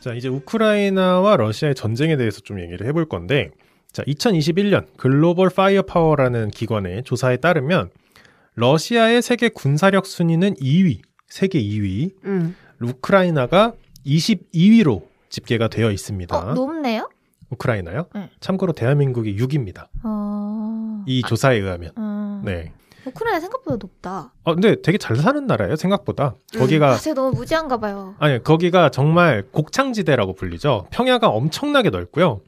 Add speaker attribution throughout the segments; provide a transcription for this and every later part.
Speaker 1: 자, 이제 우크라이나와 러시아의 전쟁에 대해서 좀 얘기를 해볼 건데, 자, 2021년 Global Firepower라는 기관의 조사에 따르면 러시아의 세계 군사력 순위는 2위, 세계 2위,
Speaker 2: 음.
Speaker 1: 우크라이나가 22위로 집계가 되어 있습니다.
Speaker 3: 어, 높네요?
Speaker 1: 우크라이나요?
Speaker 3: 네.
Speaker 1: 참고로 대한민국이 6위입니다.
Speaker 3: 어...
Speaker 1: 이 조사에 의하면.
Speaker 3: 음.
Speaker 1: 네.
Speaker 3: 우크라이나 생각보다 높다.
Speaker 1: 어, 근데 되게 잘 사는 나라예요, 생각보다. 거기가
Speaker 3: 아, 제가 너무 무지한가 봐요.
Speaker 1: 아니, 거기가 정말 곡창지대라고 불리죠. 평야가 엄청나게 넓고요.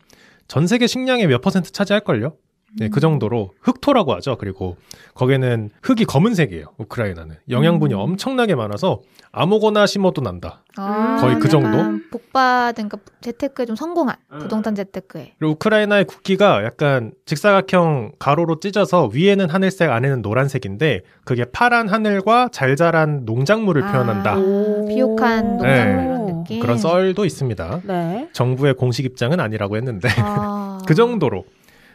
Speaker 1: 전 세계 식량의 몇 퍼센트 차지할걸요? 네, 그 정도로 흑토라고 하죠. 그리고 거기는 흙이 검은색이에요. 우크라이나는. 영양분이
Speaker 3: 음.
Speaker 1: 엄청나게 많아서 아무거나 심어도 난다.
Speaker 3: 아,
Speaker 1: 거의 그 정도?
Speaker 3: 복받은 그러니까 재테크에 좀 성공한 부동산 재테크에.
Speaker 1: 그리고 우크라이나의 국기가 약간 직사각형 가로로 찢어서 위에는 하늘색, 안에는 노란색인데 그게 파란 하늘과 잘 자란 농작물을 표현한다.
Speaker 3: 아, 비옥한 농작물
Speaker 1: 네.
Speaker 3: 이런 느낌.
Speaker 1: 그런 썰도 있습니다.
Speaker 2: 네.
Speaker 1: 정부의 공식 입장은 아니라고 했는데
Speaker 3: 아,
Speaker 1: 그 정도로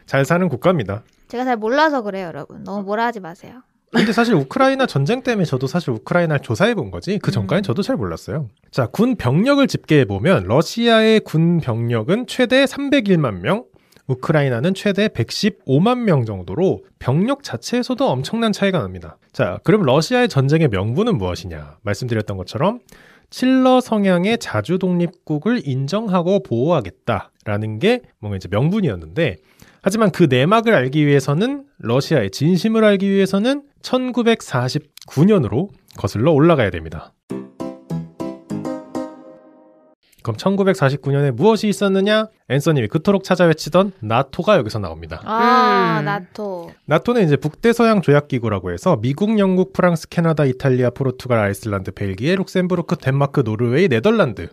Speaker 1: 잘 사는 국가입니다.
Speaker 3: 제가 잘 몰라서 그래요, 여러분. 너무 뭐라 하지 마세요.
Speaker 1: 근데 사실 우크라이나 전쟁 때문에 저도 사실 우크라이나를 조사해 본 거지 그 전까지는
Speaker 3: 음.
Speaker 1: 저도 잘 몰랐어요. 자, 군 병력을 집계해 보면 러시아의 군 병력은 최대 301만 명, 우크라이나는 최대 115만 명 정도로 병력 자체에서도 엄청난 차이가 납니다. 자, 그럼 러시아의 전쟁의 명분은 무엇이냐? 말씀드렸던 것처럼 친러 성향의 자주 독립국을 인정하고 보호하겠다라는 게 뭔가 이제 명분이었는데 하지만 그 내막을 알기 위해서는 러시아의 진심을 알기 위해서는 1949년으로 거슬러 올라가야 됩니다. 그럼 1949년에 무엇이 있었느냐? 앤서님이 그토록 찾아 외치던 나토가 여기서 나옵니다.
Speaker 3: 아,
Speaker 2: 음.
Speaker 3: 나토.
Speaker 1: 나토는 이제 북대서양 조약기구라고 해서 미국, 영국, 프랑스, 캐나다, 이탈리아, 포르투갈, 아이슬란드, 벨기에, 룩셈부르크, 덴마크, 노르웨이, 네덜란드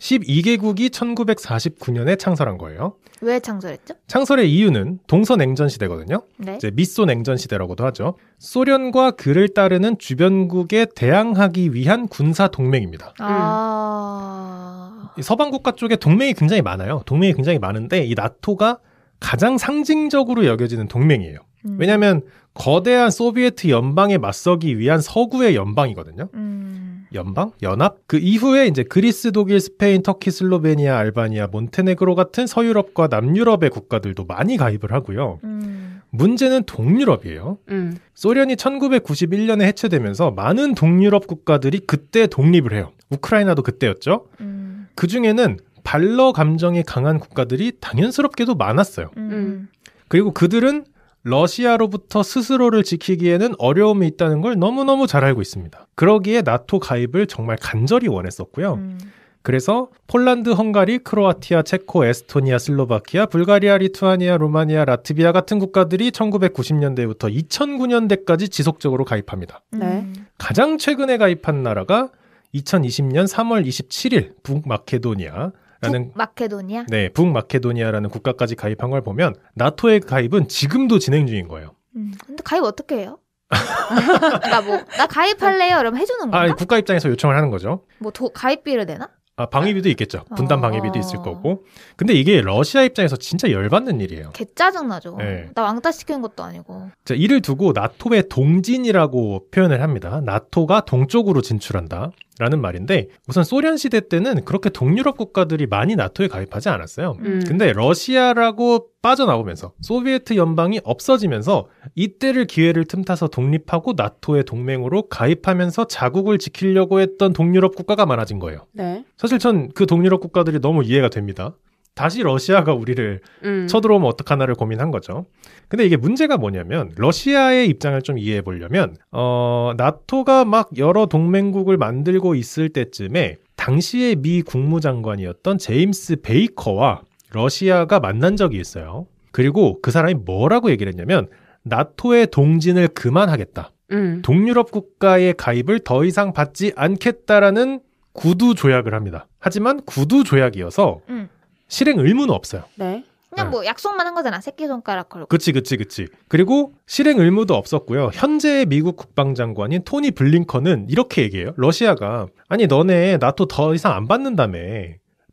Speaker 1: 12개국이 1949년에 창설한 거예요.
Speaker 3: 왜 창설했죠?
Speaker 1: 창설의 이유는 동서 냉전 시대거든요.
Speaker 3: 네.
Speaker 1: 이제 미소 냉전 시대라고도 하죠. 소련과 그를 따르는 주변국에 대항하기 위한 군사 동맹입니다.
Speaker 3: 아.
Speaker 1: 이 서방 국가 쪽에 동맹이 굉장히 많아요. 동맹이 굉장히 많은데 이 나토가 가장 상징적으로 여겨지는 동맹이에요.
Speaker 3: 음.
Speaker 1: 왜냐하면 거대한 소비에트 연방에 맞서기 위한 서구의 연방이거든요.
Speaker 3: 음.
Speaker 1: 연방? 연합? 그 이후에 이제 그리스, 독일, 스페인, 터키, 슬로베니아, 알바니아, 몬테네그로 같은 서유럽과 남유럽의 국가들도 많이 가입을 하고요.
Speaker 3: 음.
Speaker 1: 문제는 동유럽이에요.
Speaker 2: 음.
Speaker 1: 소련이 1991년에 해체되면서 많은 동유럽 국가들이 그때 독립을 해요. 우크라이나도 그때였죠.
Speaker 3: 음.
Speaker 1: 그 중에는 발러 감정이 강한 국가들이 당연스럽게도 많았어요.
Speaker 3: 음.
Speaker 1: 그리고 그들은 러시아로부터 스스로를 지키기에는 어려움이 있다는 걸 너무너무 잘 알고 있습니다. 그러기에 나토 가입을 정말 간절히 원했었고요.
Speaker 3: 음.
Speaker 1: 그래서 폴란드, 헝가리, 크로아티아, 체코, 에스토니아, 슬로바키아, 불가리아, 리투아니아, 루마니아, 라트비아 같은 국가들이 1990년대부터 2009년대까지 지속적으로 가입합니다.
Speaker 2: 네.
Speaker 3: 음.
Speaker 1: 가장 최근에 가입한 나라가 2020년 3월 27일 북마케도니아 라는
Speaker 3: 북마케도니아?
Speaker 1: 네, 북마케도니아라는 국가까지 가입한 걸 보면 나토의 가입은 지금도 진행 중인 거예요.
Speaker 3: 음. 근데 가입 어떻게 해요? 그러니까 뭐 나 가입할래요. 그러면 해주는 건가?
Speaker 1: 아, 국가 입장에서 요청을 하는 거죠.
Speaker 3: 뭐 도, 가입비를 내나?
Speaker 1: 아, 방위비도 있겠죠. 분담
Speaker 3: 어.
Speaker 1: 방위비도 있을 거고. 근데 이게 러시아 입장에서 진짜 열받는 일이에요.
Speaker 3: 개 짜증 나죠.
Speaker 1: 네.
Speaker 3: 나 왕따 시키는 것도 아니고.
Speaker 1: 자, 이를 두고 나토의 동진이라고 표현을 합니다. 나토가 동쪽으로 진출한다. 라는 말인데 우선 소련 시대 때는 그렇게 동유럽 국가들이 많이 나토에 가입하지 않았어요.
Speaker 2: 음.
Speaker 1: 근데 러시아라고 빠져나오면서 소비에트 연방이 없어지면서 이때를 기회를 틈타서 독립하고 나토의 동맹으로 가입하면서 자국을 지키려고 했던 동유럽 국가가 많아진 거예요.
Speaker 2: 네.
Speaker 1: 사실 전 그 동유럽 국가들이 너무 이해가 됩니다. 다시 러시아가 우리를
Speaker 2: 음.
Speaker 1: 쳐들어오면 어떡하나를 고민한 거죠. 근데 이게 문제가 뭐냐면 러시아의 입장을 좀 이해해 보려면 어 나토가 막 여러 동맹국을 만들고 있을 때쯤에 당시의 미 국무장관이었던 제임스 베이커와 러시아가 만난 적이 있어요. 그리고 그 사람이 뭐라고 얘기를 했냐면 나토의 동진을 그만하겠다.
Speaker 2: 음.
Speaker 1: 동유럽 국가의 가입을 더 이상 받지 않겠다라는 구두 조약을 합니다. 하지만 구두 조약이어서
Speaker 3: 음.
Speaker 1: 실행 의무는 없어요.
Speaker 2: 네.
Speaker 3: 그냥
Speaker 1: 네.
Speaker 3: 뭐 약속만 한 거잖아. 새끼손가락 걸고.
Speaker 1: 그치, 그치, 그치. 그리고 실행 의무도 없었고요. 현재의 미국 국방장관인 토니 블링컨은 이렇게 얘기해요. 러시아가 아니 너네 나토 더 이상 안 받는다며.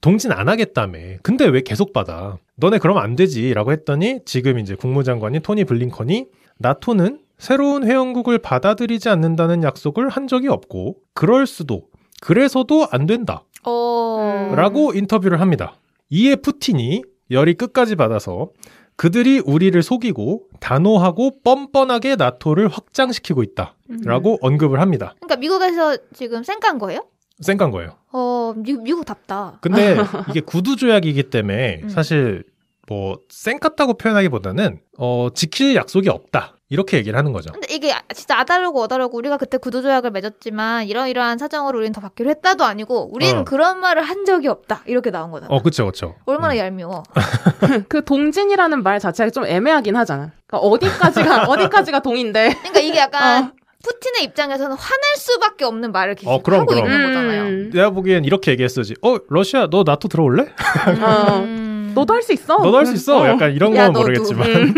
Speaker 1: 동진 안 하겠다며. 근데 왜 계속 받아? 너네 그러면 안 되지 라고 했더니 지금 이제 국무장관인 토니 블링컨이 나토는 새로운 회원국을 받아들이지 않는다는 약속을 한 적이 없고 그럴 수도 그래서도 안 된다.
Speaker 3: 어. 어.
Speaker 1: 라고 인터뷰를 합니다. 이에 푸틴이 열이 끝까지 받아서 그들이 우리를 속이고 단호하고 뻔뻔하게 나토를 확장시키고 있다.
Speaker 3: 음.
Speaker 1: 라고 언급을 합니다.
Speaker 3: 그러니까 미국에서 지금 쌩깐 거예요?
Speaker 1: 쌩깐 거예요.
Speaker 3: 어, 미, 미국답다.
Speaker 1: 근데 이게 구두 조약이기 때문에
Speaker 3: 음.
Speaker 1: 사실 뭐 쌩깠다고 표현하기보다는 어 지킬 약속이 없다. 이렇게 얘기를 하는 거죠.
Speaker 3: 근데 이게 아- 진짜 아다르고 어다르고 우리가 그때 구두조약을 맺었지만 이러이러한 사정으로 우리는 더 받기로 했다도 아니고 우리는
Speaker 1: 어.
Speaker 3: 그런 말을 한 적이 없다 이렇게 나온 거잖아.
Speaker 1: 어, 그쵸, 그쵸.
Speaker 3: 얼마나
Speaker 1: 음.
Speaker 3: 얄미워.
Speaker 2: 그 동진이라는 말 자체가 좀 애매하긴 하잖아. 그러니까 어디까지가 어디까지가 동인데.
Speaker 3: 그러니까 이게 약간
Speaker 2: 어.
Speaker 3: 푸틴의 입장에서는 화낼 수밖에 없는 말을 계속
Speaker 1: 어, 그럼,
Speaker 3: 하고
Speaker 1: 그럼.
Speaker 3: 있는 거잖아요.
Speaker 2: 음.
Speaker 1: 내가 보기엔 이렇게 얘기했어지. 어, 러시아, 너 나토 들어올래?
Speaker 2: 어.
Speaker 3: 음.
Speaker 2: 너도 할 수 있어.
Speaker 1: 너도 할 수 있어.
Speaker 2: 어.
Speaker 1: 약간 이런
Speaker 3: 야,
Speaker 1: 건. 모르겠지만.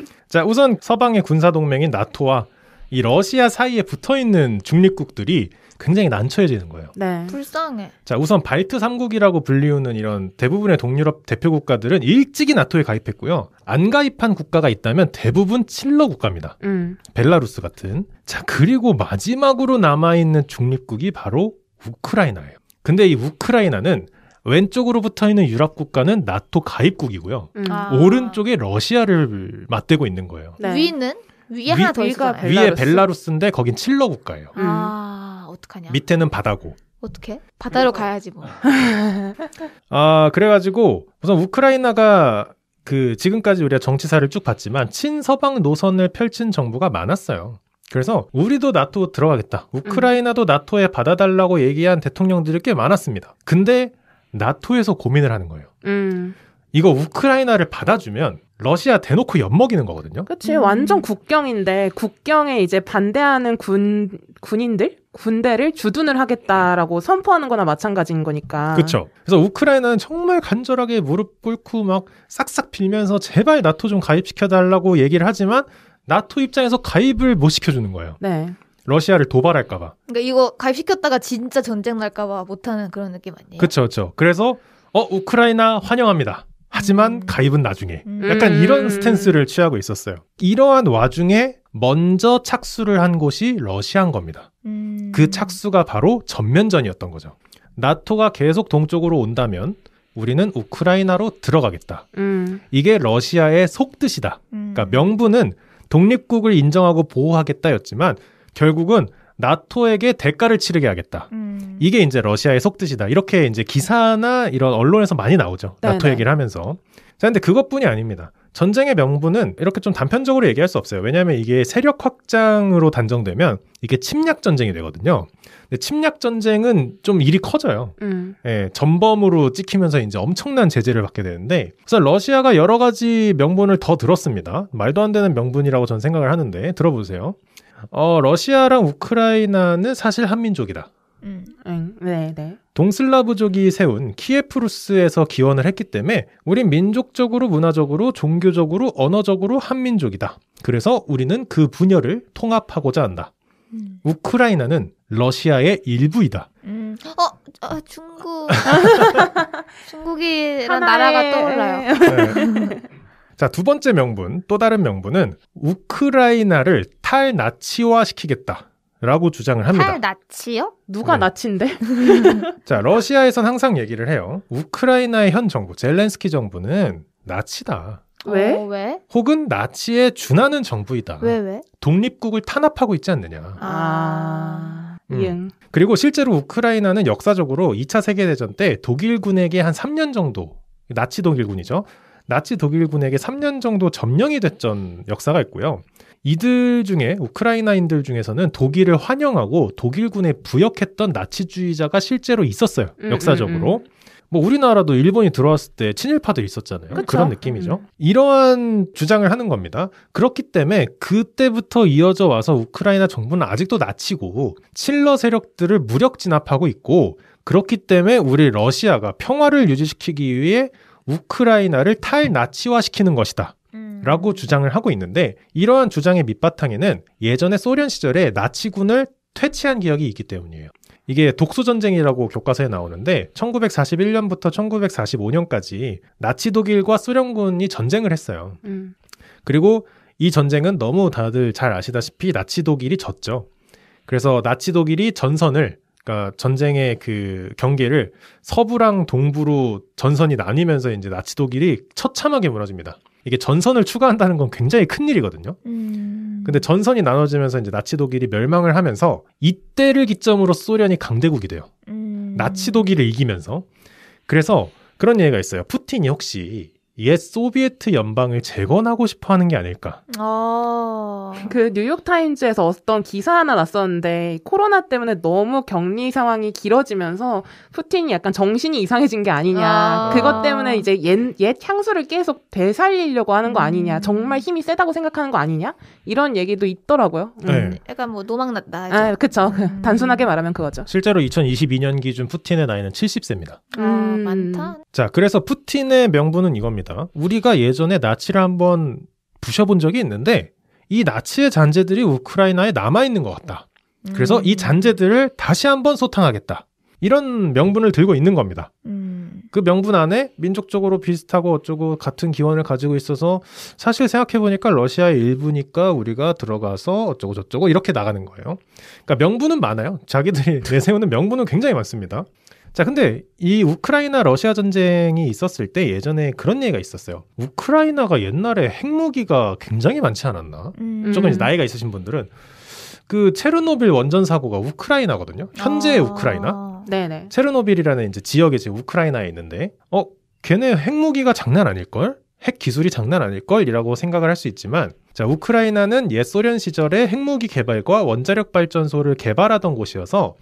Speaker 2: 음.
Speaker 1: 자, 우선 서방의 군사 동맹인 나토와 이 러시아 사이에 붙어 있는 중립국들이 굉장히 난처해지는 거예요.
Speaker 2: 네.
Speaker 3: 불쌍해.
Speaker 1: 자, 우선 발트 3국이라고 불리우는 이런 대부분의 동유럽 대표 국가들은 일찍이 나토에 가입했고요. 안 가입한 국가가 있다면 대부분 칠러 국가입니다.
Speaker 2: 음.
Speaker 1: 벨라루스 같은. 자, 그리고 마지막으로 남아 있는 중립국이 바로 우크라이나예요. 근데 이 우크라이나는 왼쪽으로 붙어 있는 유럽 국가는 나토 가입국이고요.
Speaker 2: 음.
Speaker 3: 아.
Speaker 1: 오른쪽에 러시아를 맞대고 있는 거예요.
Speaker 2: 네.
Speaker 3: 위는 위에
Speaker 1: 위-
Speaker 3: 하나 더 있잖아요.
Speaker 2: 벨-
Speaker 1: 위에
Speaker 2: 벨라루스.
Speaker 1: 벨라루스인데 거긴 칠러 국가예요.
Speaker 2: 음.
Speaker 3: 아 어떡하냐?
Speaker 1: 밑에는 바다고.
Speaker 3: 어떻게? 바다로 가야지 뭐.
Speaker 1: 아, 그래가지고 우선 우크라이나가 그 지금까지 우리가 정치사를 쭉 봤지만 친서방 노선을 펼친 정부가 많았어요. 그래서 우리도 나토 들어가겠다. 우크라이나도 나토에 받아달라고 얘기한 대통령들이 꽤 많았습니다. 근데 나토에서 고민을 하는 거예요.
Speaker 2: 음.
Speaker 1: 이거 우크라이나를 받아주면 러시아 대놓고 엿먹이는 거거든요.
Speaker 2: 그치
Speaker 3: 음.
Speaker 2: 완전 국경인데 국경에 이제 반대하는 군 군인들 군대를 주둔을 하겠다라고 선포하는 거나 마찬가지인 거니까.
Speaker 1: 그렇죠. 그래서 우크라이나는 정말 간절하게 무릎 꿇고 막 싹싹 빌면서 제발 나토 좀 가입시켜 달라고 얘기를 하지만 나토 입장에서 가입을 못 시켜주는 거예요.
Speaker 2: 네.
Speaker 1: 러시아를 도발할까봐.
Speaker 3: 그러니까 이거 가입시켰다가 진짜 전쟁 날까봐 못하는 그런 느낌 아니에요?
Speaker 1: 그렇죠, 그렇죠. 그래서 어 우크라이나 환영합니다. 하지만
Speaker 3: 음.
Speaker 1: 가입은 나중에.
Speaker 3: 음.
Speaker 1: 약간
Speaker 2: 음.
Speaker 1: 이런 스탠스를 취하고 있었어요. 이러한 와중에 먼저 착수를 한 곳이 러시아인 겁니다.
Speaker 3: 음.
Speaker 1: 그 착수가 바로 전면전이었던 거죠. 나토가 계속 동쪽으로 온다면 우리는 우크라이나로 들어가겠다.
Speaker 2: 음.
Speaker 1: 이게 러시아의 속뜻이다.
Speaker 3: 음.
Speaker 1: 그러니까 명분은 독립국을 인정하고 보호하겠다였지만 결국은 나토에게 대가를 치르게 하겠다.
Speaker 3: 음.
Speaker 1: 이게 이제 러시아의 속뜻이다. 이렇게 이제 기사나 이런 언론에서 많이 나오죠.
Speaker 2: 네네.
Speaker 1: 나토 얘기를 하면서. 자, 근데 그것뿐이 아닙니다. 전쟁의 명분은 이렇게 좀 단편적으로 얘기할 수 없어요. 왜냐하면 이게 세력 확장으로 단정되면 이게 침략 전쟁이 되거든요. 근데 침략 전쟁은 좀 일이 커져요.
Speaker 2: 음.
Speaker 1: 예, 전범으로 찍히면서 이제 엄청난 제재를 받게 되는데, 그래서 러시아가 여러 가지 명분을 더 들었습니다. 말도 안 되는 명분이라고 전 생각을 하는데, 들어보세요. 어, 러시아랑 우크라이나는 사실 한민족이다.
Speaker 3: 음.
Speaker 2: 음. 네, 네.
Speaker 1: 동슬라브족이 세운 키예프루스에서 기원을 했기 때문에 우린 민족적으로 문화적으로 종교적으로 언어적으로 한민족이다. 그래서 우리는 그 분열을 통합하고자 한다.
Speaker 3: 음.
Speaker 1: 우크라이나는 러시아의 일부이다.
Speaker 3: 음. 어, 어, 중국. 중국이란
Speaker 2: 하나의-
Speaker 3: 나라가 떠올라요.
Speaker 1: 네. 자, 두 번째 명분, 또 다른 명분은 우크라이나를 탈나치화 시키겠다. 라고 주장을 합니다.
Speaker 3: 탈 나치요?
Speaker 2: 누가
Speaker 1: 네.
Speaker 2: 나치인데?
Speaker 1: 자, 러시아에선 항상 얘기를 해요. 우크라이나의 현 정부, 젤렌스키 정부는 나치다.
Speaker 2: 왜?
Speaker 3: 어, 왜?
Speaker 1: 혹은 나치에 준하는 정부이다.
Speaker 3: 왜 왜?
Speaker 1: 독립국을 탄압하고 있지 않느냐.
Speaker 2: 아.
Speaker 1: 음.
Speaker 2: 이응.
Speaker 1: 그리고 실제로 우크라이나는 역사적으로 2차 세계대전 때 독일군에게 한 3년 정도, 나치 독일군이죠. 나치 독일군에게 3년 정도 점령이 됐던 역사가 있고요. 이들 중에 우크라이나인들 중에서는 독일을 환영하고 독일군에 부역했던 나치주의자가 실제로 있었어요.
Speaker 2: 음,
Speaker 1: 역사적으로.
Speaker 2: 음,
Speaker 1: 뭐 우리나라도 일본이 들어왔을 때 친일파도 있었잖아요.
Speaker 2: 그쵸.
Speaker 1: 그런 느낌이죠.
Speaker 2: 음.
Speaker 1: 이러한 주장을 하는 겁니다. 그렇기 때문에 그때부터 이어져 와서 우크라이나 정부는 아직도 나치고 칠러 세력들을 무력 진압하고 있고 그렇기 때문에 우리 러시아가 평화를 유지시키기 위해 우크라이나를 탈나치화 시키는 것이다.
Speaker 3: 음.
Speaker 1: 라고 주장을 하고 있는데 이러한 주장의 밑바탕에는 예전에 소련 시절에 나치군을 퇴치한 기억이 있기 때문이에요. 이게 독소전쟁이라고 교과서에 나오는데 1941년부터 1945년까지 나치 독일과 소련군이 전쟁을 했어요.
Speaker 2: 음.
Speaker 1: 그리고 이 전쟁은 너무 다들 잘 아시다시피 나치 독일이 졌죠. 그래서 나치 독일이 전선을 그러니까 전쟁의 그 경계를 서부랑 동부로 전선이 나뉘면서 이제 나치 독일이 처참하게 무너집니다. 이게 전선을 추가한다는 건 굉장히 큰 일이거든요.
Speaker 3: 음.
Speaker 1: 근데 전선이 나눠지면서 이제 나치 독일이 멸망을 하면서 이때를 기점으로 소련이 강대국이 돼요.
Speaker 3: 음.
Speaker 1: 나치 독일을 이기면서. 그래서 그런 얘기가 있어요. 푸틴이 혹시 옛 소비에트 연방을 재건하고 싶어 하는 게 아닐까.
Speaker 3: 어.
Speaker 2: 그 뉴욕 타임즈에서 어떤 기사 하나 났었는데 코로나 때문에 너무 격리 상황이 길어지면서 푸틴이 약간 정신이 이상해진 게 아니냐.
Speaker 3: 아.
Speaker 2: 그것 때문에 이제 옛, 옛 향수를 계속 되살리려고 하는 거 아니냐.
Speaker 3: 음.
Speaker 2: 정말 힘이 세다고 생각하는 거 아니냐. 이런 얘기도 있더라고요. 음.
Speaker 1: 네.
Speaker 3: 약간 뭐 노망났다.
Speaker 2: 아, 그쵸.
Speaker 3: 음.
Speaker 2: 단순하게 말하면 그거죠.
Speaker 1: 실제로 2022년 기준 푸틴의 나이는 70세입니다.
Speaker 3: 아,
Speaker 2: 음.
Speaker 3: 많다.
Speaker 1: 자, 그래서 푸틴의 명분은 이겁니다. 우리가 예전에 나치를 한번 부셔본 적이 있는데 이 나치의 잔재들이 우크라이나에 남아 있는 것 같다. 그래서 이
Speaker 3: 음.
Speaker 1: 잔재들을 다시 한번 소탕하겠다. 이런 명분을 들고 있는 겁니다.
Speaker 3: 음.
Speaker 1: 그 명분 안에 민족적으로 비슷하고 어쩌고 같은 기원을 가지고 있어서 사실 생각해보니까 러시아의 일부니까 우리가 들어가서 어쩌고 저쩌고 이렇게 나가는 거예요. 그러니까 명분은 많아요. 자기들이 내세우는 명분은 굉장히 많습니다. 자, 근데 이 우크라이나 러시아 전쟁이 있었을 때 예전에 그런 얘기가 있었어요. 우크라이나가 옛날에 핵무기가 굉장히 많지 않았나?
Speaker 3: 음.
Speaker 1: 조금 이제 나이가 있으신 분들은 그 체르노빌 원전 사고가 우크라이나거든요. 현재의
Speaker 3: 아.
Speaker 1: 우크라이나.
Speaker 2: 네네.
Speaker 1: 체르노빌이라는 이제 지역이 지금 우크라이나에 있는데, 어, 걔네 핵무기가 장난 아닐걸? 핵 기술이 장난 아닐걸이라고 생각을 할 수 있지만, 자, 우크라이나는 옛 소련 시절에 핵무기 개발과 원자력 발전소를 개발하던 곳이어서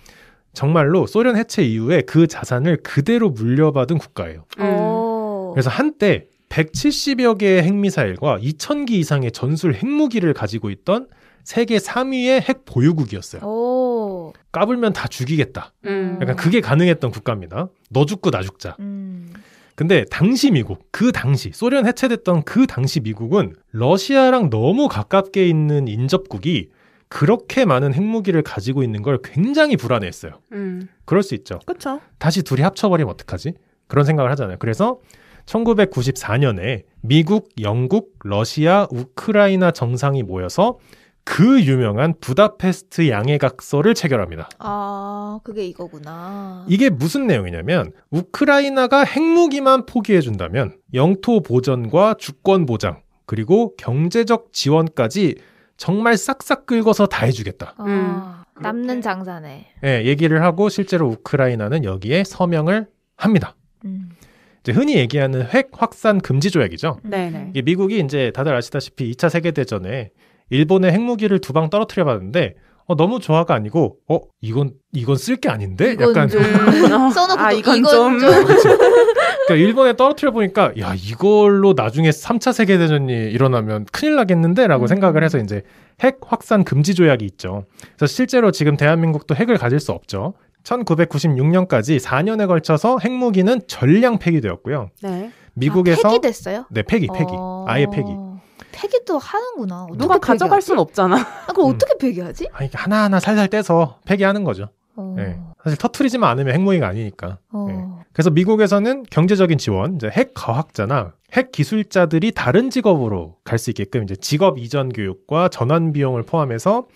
Speaker 1: 정말로 소련 해체 이후에 그 자산을 그대로 물려받은 국가예요.
Speaker 2: 음.
Speaker 3: 오.
Speaker 1: 그래서 한때 170여 개의 핵미사일과 2,000기 이상의 전술 핵무기를 가지고 있던 세계 3위의 핵 보유국이었어요.
Speaker 3: 오.
Speaker 1: 까불면 다 죽이겠다.
Speaker 2: 음.
Speaker 1: 약간 그게 가능했던 국가입니다. 너 죽고 나 죽자.
Speaker 3: 음.
Speaker 1: 근데 당시 미국, 그 당시 소련 해체됐던 그 당시 미국은 러시아랑 너무 가깝게 있는 인접국이 그렇게 많은 핵무기를 가지고 있는 걸 굉장히 불안해했어요.
Speaker 2: 음.
Speaker 1: 그럴 수 있죠.
Speaker 2: 그쵸.
Speaker 1: 다시 둘이 합쳐버리면 어떡하지? 그런 생각을 하잖아요. 그래서 1994년에 미국, 영국, 러시아, 우크라이나 정상이 모여서 그 유명한 부다페스트 양해각서를 체결합니다.
Speaker 3: 아, 그게 이거구나.
Speaker 1: 이게 무슨 내용이냐면 우크라이나가 핵무기만 포기해 준다면 영토 보전과 주권 보장 그리고 경제적 지원까지 정말 싹싹 긁어서 다 해주겠다.
Speaker 3: 아, 남는 장사네.
Speaker 1: 예, 얘기를 하고 실제로 우크라이나는 여기에 서명을 합니다.
Speaker 3: 음.
Speaker 1: 이제 흔히 얘기하는 핵 확산 금지 조약이죠.
Speaker 2: 네네.
Speaker 1: 이게 미국이 이제 다들 아시다시피 2차 세계 대전에 일본의 핵무기를 두 방 떨어뜨려 봤는데 어, 너무 조화가 아니고 어 이건 이건 쓸 게 아닌데
Speaker 3: 이건
Speaker 1: 약간
Speaker 3: 좀-
Speaker 2: 음, 어.
Speaker 3: 써놓고
Speaker 2: 아,
Speaker 3: 또
Speaker 2: 이건,
Speaker 3: 이건
Speaker 2: 좀.
Speaker 3: 좀-
Speaker 1: 그러니까 일본에 떨어뜨려 보니까 야 이걸로 나중에 3차 세계 대전이 일어나면 큰일 나겠는데라고
Speaker 3: 음.
Speaker 1: 생각을 해서 이제 핵 확산 금지 조약이 있죠. 그래서 실제로 지금 대한민국도 핵을 가질 수 없죠. 1996년까지 4년에 걸쳐서 핵무기는 전량 폐기되었고요.
Speaker 2: 네.
Speaker 1: 미국에서
Speaker 3: 아, 폐기 됐어요?
Speaker 1: 네 폐기 폐기
Speaker 3: 어.
Speaker 1: 아예 폐기.
Speaker 3: 폐기도 하는구나.
Speaker 2: 누가 가져갈
Speaker 3: 폐기하지?
Speaker 2: 순 없잖아.
Speaker 3: 아, 그럼
Speaker 1: 음.
Speaker 3: 어떻게 폐기하지?
Speaker 1: 아, 이게 하나하나 살살 떼서 폐기하는 거죠.
Speaker 3: 어.
Speaker 1: 예. 사실 터트리지만 않으면 핵무기가 아니니까.
Speaker 3: 어.
Speaker 1: 예. 그래서 미국에서는 경제적인 지원, 이제 핵 과학자나 핵 기술자들이 다른 직업으로 갈 수 있게끔 이제 직업 이전 교육과 전환 비용을 포함해서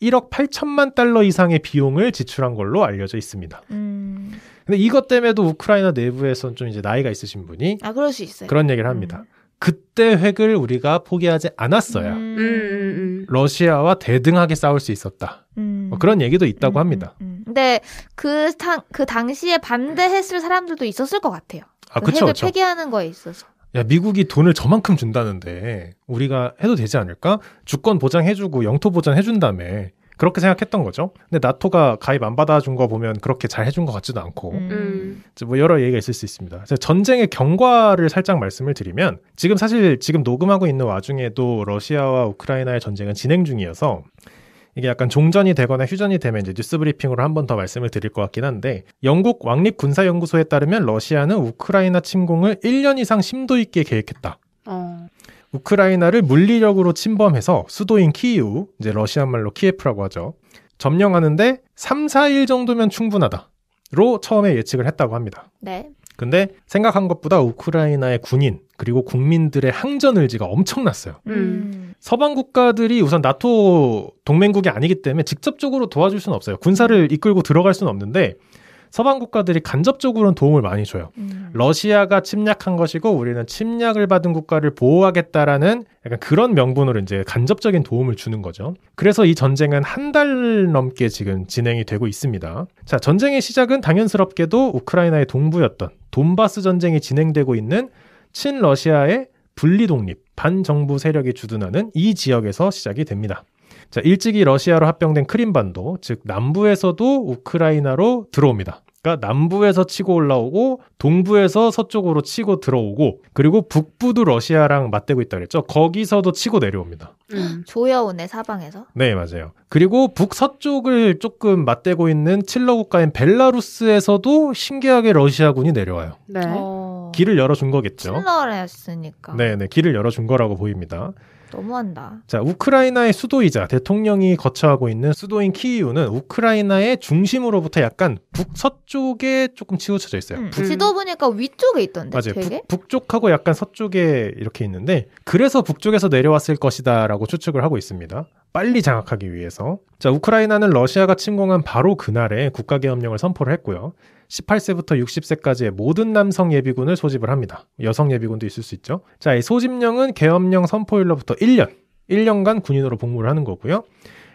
Speaker 1: 1억 8천만 달러 이상의 비용을 지출한 걸로 알려져 있습니다.
Speaker 3: 음.
Speaker 1: 근데 이것 때문에도 우크라이나 내부에선 좀 이제 나이가 있으신 분이
Speaker 3: 아, 그럴 수 있어요.
Speaker 1: 그런 얘기를 합니다. 그때 핵을 우리가 포기하지 않았어야
Speaker 2: 음, 음, 음.
Speaker 1: 러시아와 대등하게 싸울 수 있었다.
Speaker 3: 음.
Speaker 1: 뭐 그런 얘기도 있다고
Speaker 3: 음,
Speaker 1: 합니다.
Speaker 3: 음, 음. 근데 그, 당, 그 당시에 반대했을 사람들도 있었을 것 같아요.
Speaker 1: 아,
Speaker 3: 그
Speaker 1: 그쵸,
Speaker 3: 핵을
Speaker 1: 그쵸.
Speaker 3: 폐기하는 거에 있어서.
Speaker 1: 야, 미국이 돈을 저만큼 준다는데 우리가 해도 되지 않을까? 주권 보장해주고 영토 보전해준 다음에 그렇게 생각했던 거죠. 근데 나토가 가입 안 받아준 거 보면 그렇게 잘 해준 것 같지도 않고
Speaker 3: 음.
Speaker 2: 음.
Speaker 1: 뭐 여러 얘기가 있을 수 있습니다. 전쟁의 경과를 살짝 말씀을 드리면 지금 사실 지금 녹음하고 있는 와중에도 러시아와 우크라이나의 전쟁은 진행 중이어서 이게 약간 종전이 되거나 휴전이 되면 이제 뉴스 브리핑으로 한 번 더 말씀을 드릴 것 같긴 한데 영국 왕립 군사 연구소에 따르면 러시아는 우크라이나 침공을 1년 이상 심도 있게 계획했다.
Speaker 2: 어.
Speaker 1: 우크라이나를 물리력으로 침범해서 수도인 키이우, 이제 러시아 말로 키예프라고 하죠. 점령하는데 3, 4일 정도면 충분하다로 처음에 예측을 했다고 합니다.
Speaker 3: 네.
Speaker 1: 근데 생각한 것보다 우크라이나의 군인 그리고 국민들의 항전 의지가 엄청났어요.
Speaker 2: 음.
Speaker 1: 서방 국가들이 우선 나토 동맹국이 아니기 때문에 직접적으로 도와줄 수는 없어요. 군사를 이끌고 들어갈 수는 없는데 서방 국가들이 간접적으로는 도움을 많이 줘요.
Speaker 3: 음.
Speaker 1: 러시아가 침략한 것이고 우리는 침략을 받은 국가를 보호하겠다라는 약간 그런 명분으로 이제 간접적인 도움을 주는 거죠. 그래서 이 전쟁은 한 달 넘게 지금 진행이 되고 있습니다. 자, 전쟁의 시작은 당연스럽게도 우크라이나의 동부였던 돈바스 전쟁이 진행되고 있는 친러시아의 분리 독립 반정부 세력이 주둔하는 이 지역에서 시작이 됩니다. 자, 일찍이 러시아로 합병된 크림반도, 즉 남부에서도 우크라이나로 들어옵니다. 그러니까 남부에서 치고 올라오고 동부에서 서쪽으로 치고 들어오고 그리고 북부도 러시아랑 맞대고 있다 그랬죠. 거기서도 치고 내려옵니다.
Speaker 2: 음.
Speaker 3: 조여오네 사방에서.
Speaker 1: 네, 맞아요. 그리고 북서쪽을 조금 맞대고 있는 칠러 국가인 벨라루스에서도 신기하게 러시아군이 내려와요.
Speaker 2: 네.
Speaker 3: 어...
Speaker 1: 길을 열어준 거겠죠.
Speaker 3: 칠러랬으니까.
Speaker 1: 네, 네, 길을 열어준 거라고 보입니다.
Speaker 3: 너무한다.
Speaker 1: 자, 우크라이나의 수도이자 대통령이 거처하고 있는 수도인 키이우는 우크라이나의 중심으로부터 약간 북서쪽에 조금 치우쳐져 있어요.
Speaker 3: 음,
Speaker 1: 북,
Speaker 3: 지도 보니까 위쪽에 있던데
Speaker 1: 맞아요.
Speaker 3: 되게.
Speaker 1: 북, 북쪽하고 약간 서쪽에 이렇게 있는데 그래서 북쪽에서 내려왔을 것이다라고 추측을 하고 있습니다. 빨리 장악하기 위해서. 자, 우크라이나는 러시아가 침공한 바로 그날에 국가계엄령을 선포를 했고요. 18세부터 60세까지의 모든 남성 예비군을 소집을 합니다. 여성 예비군도 있을 수 있죠. 자, 이 소집령은 계엄령 선포일로부터 1년, 1년간 군인으로 복무를 하는 거고요.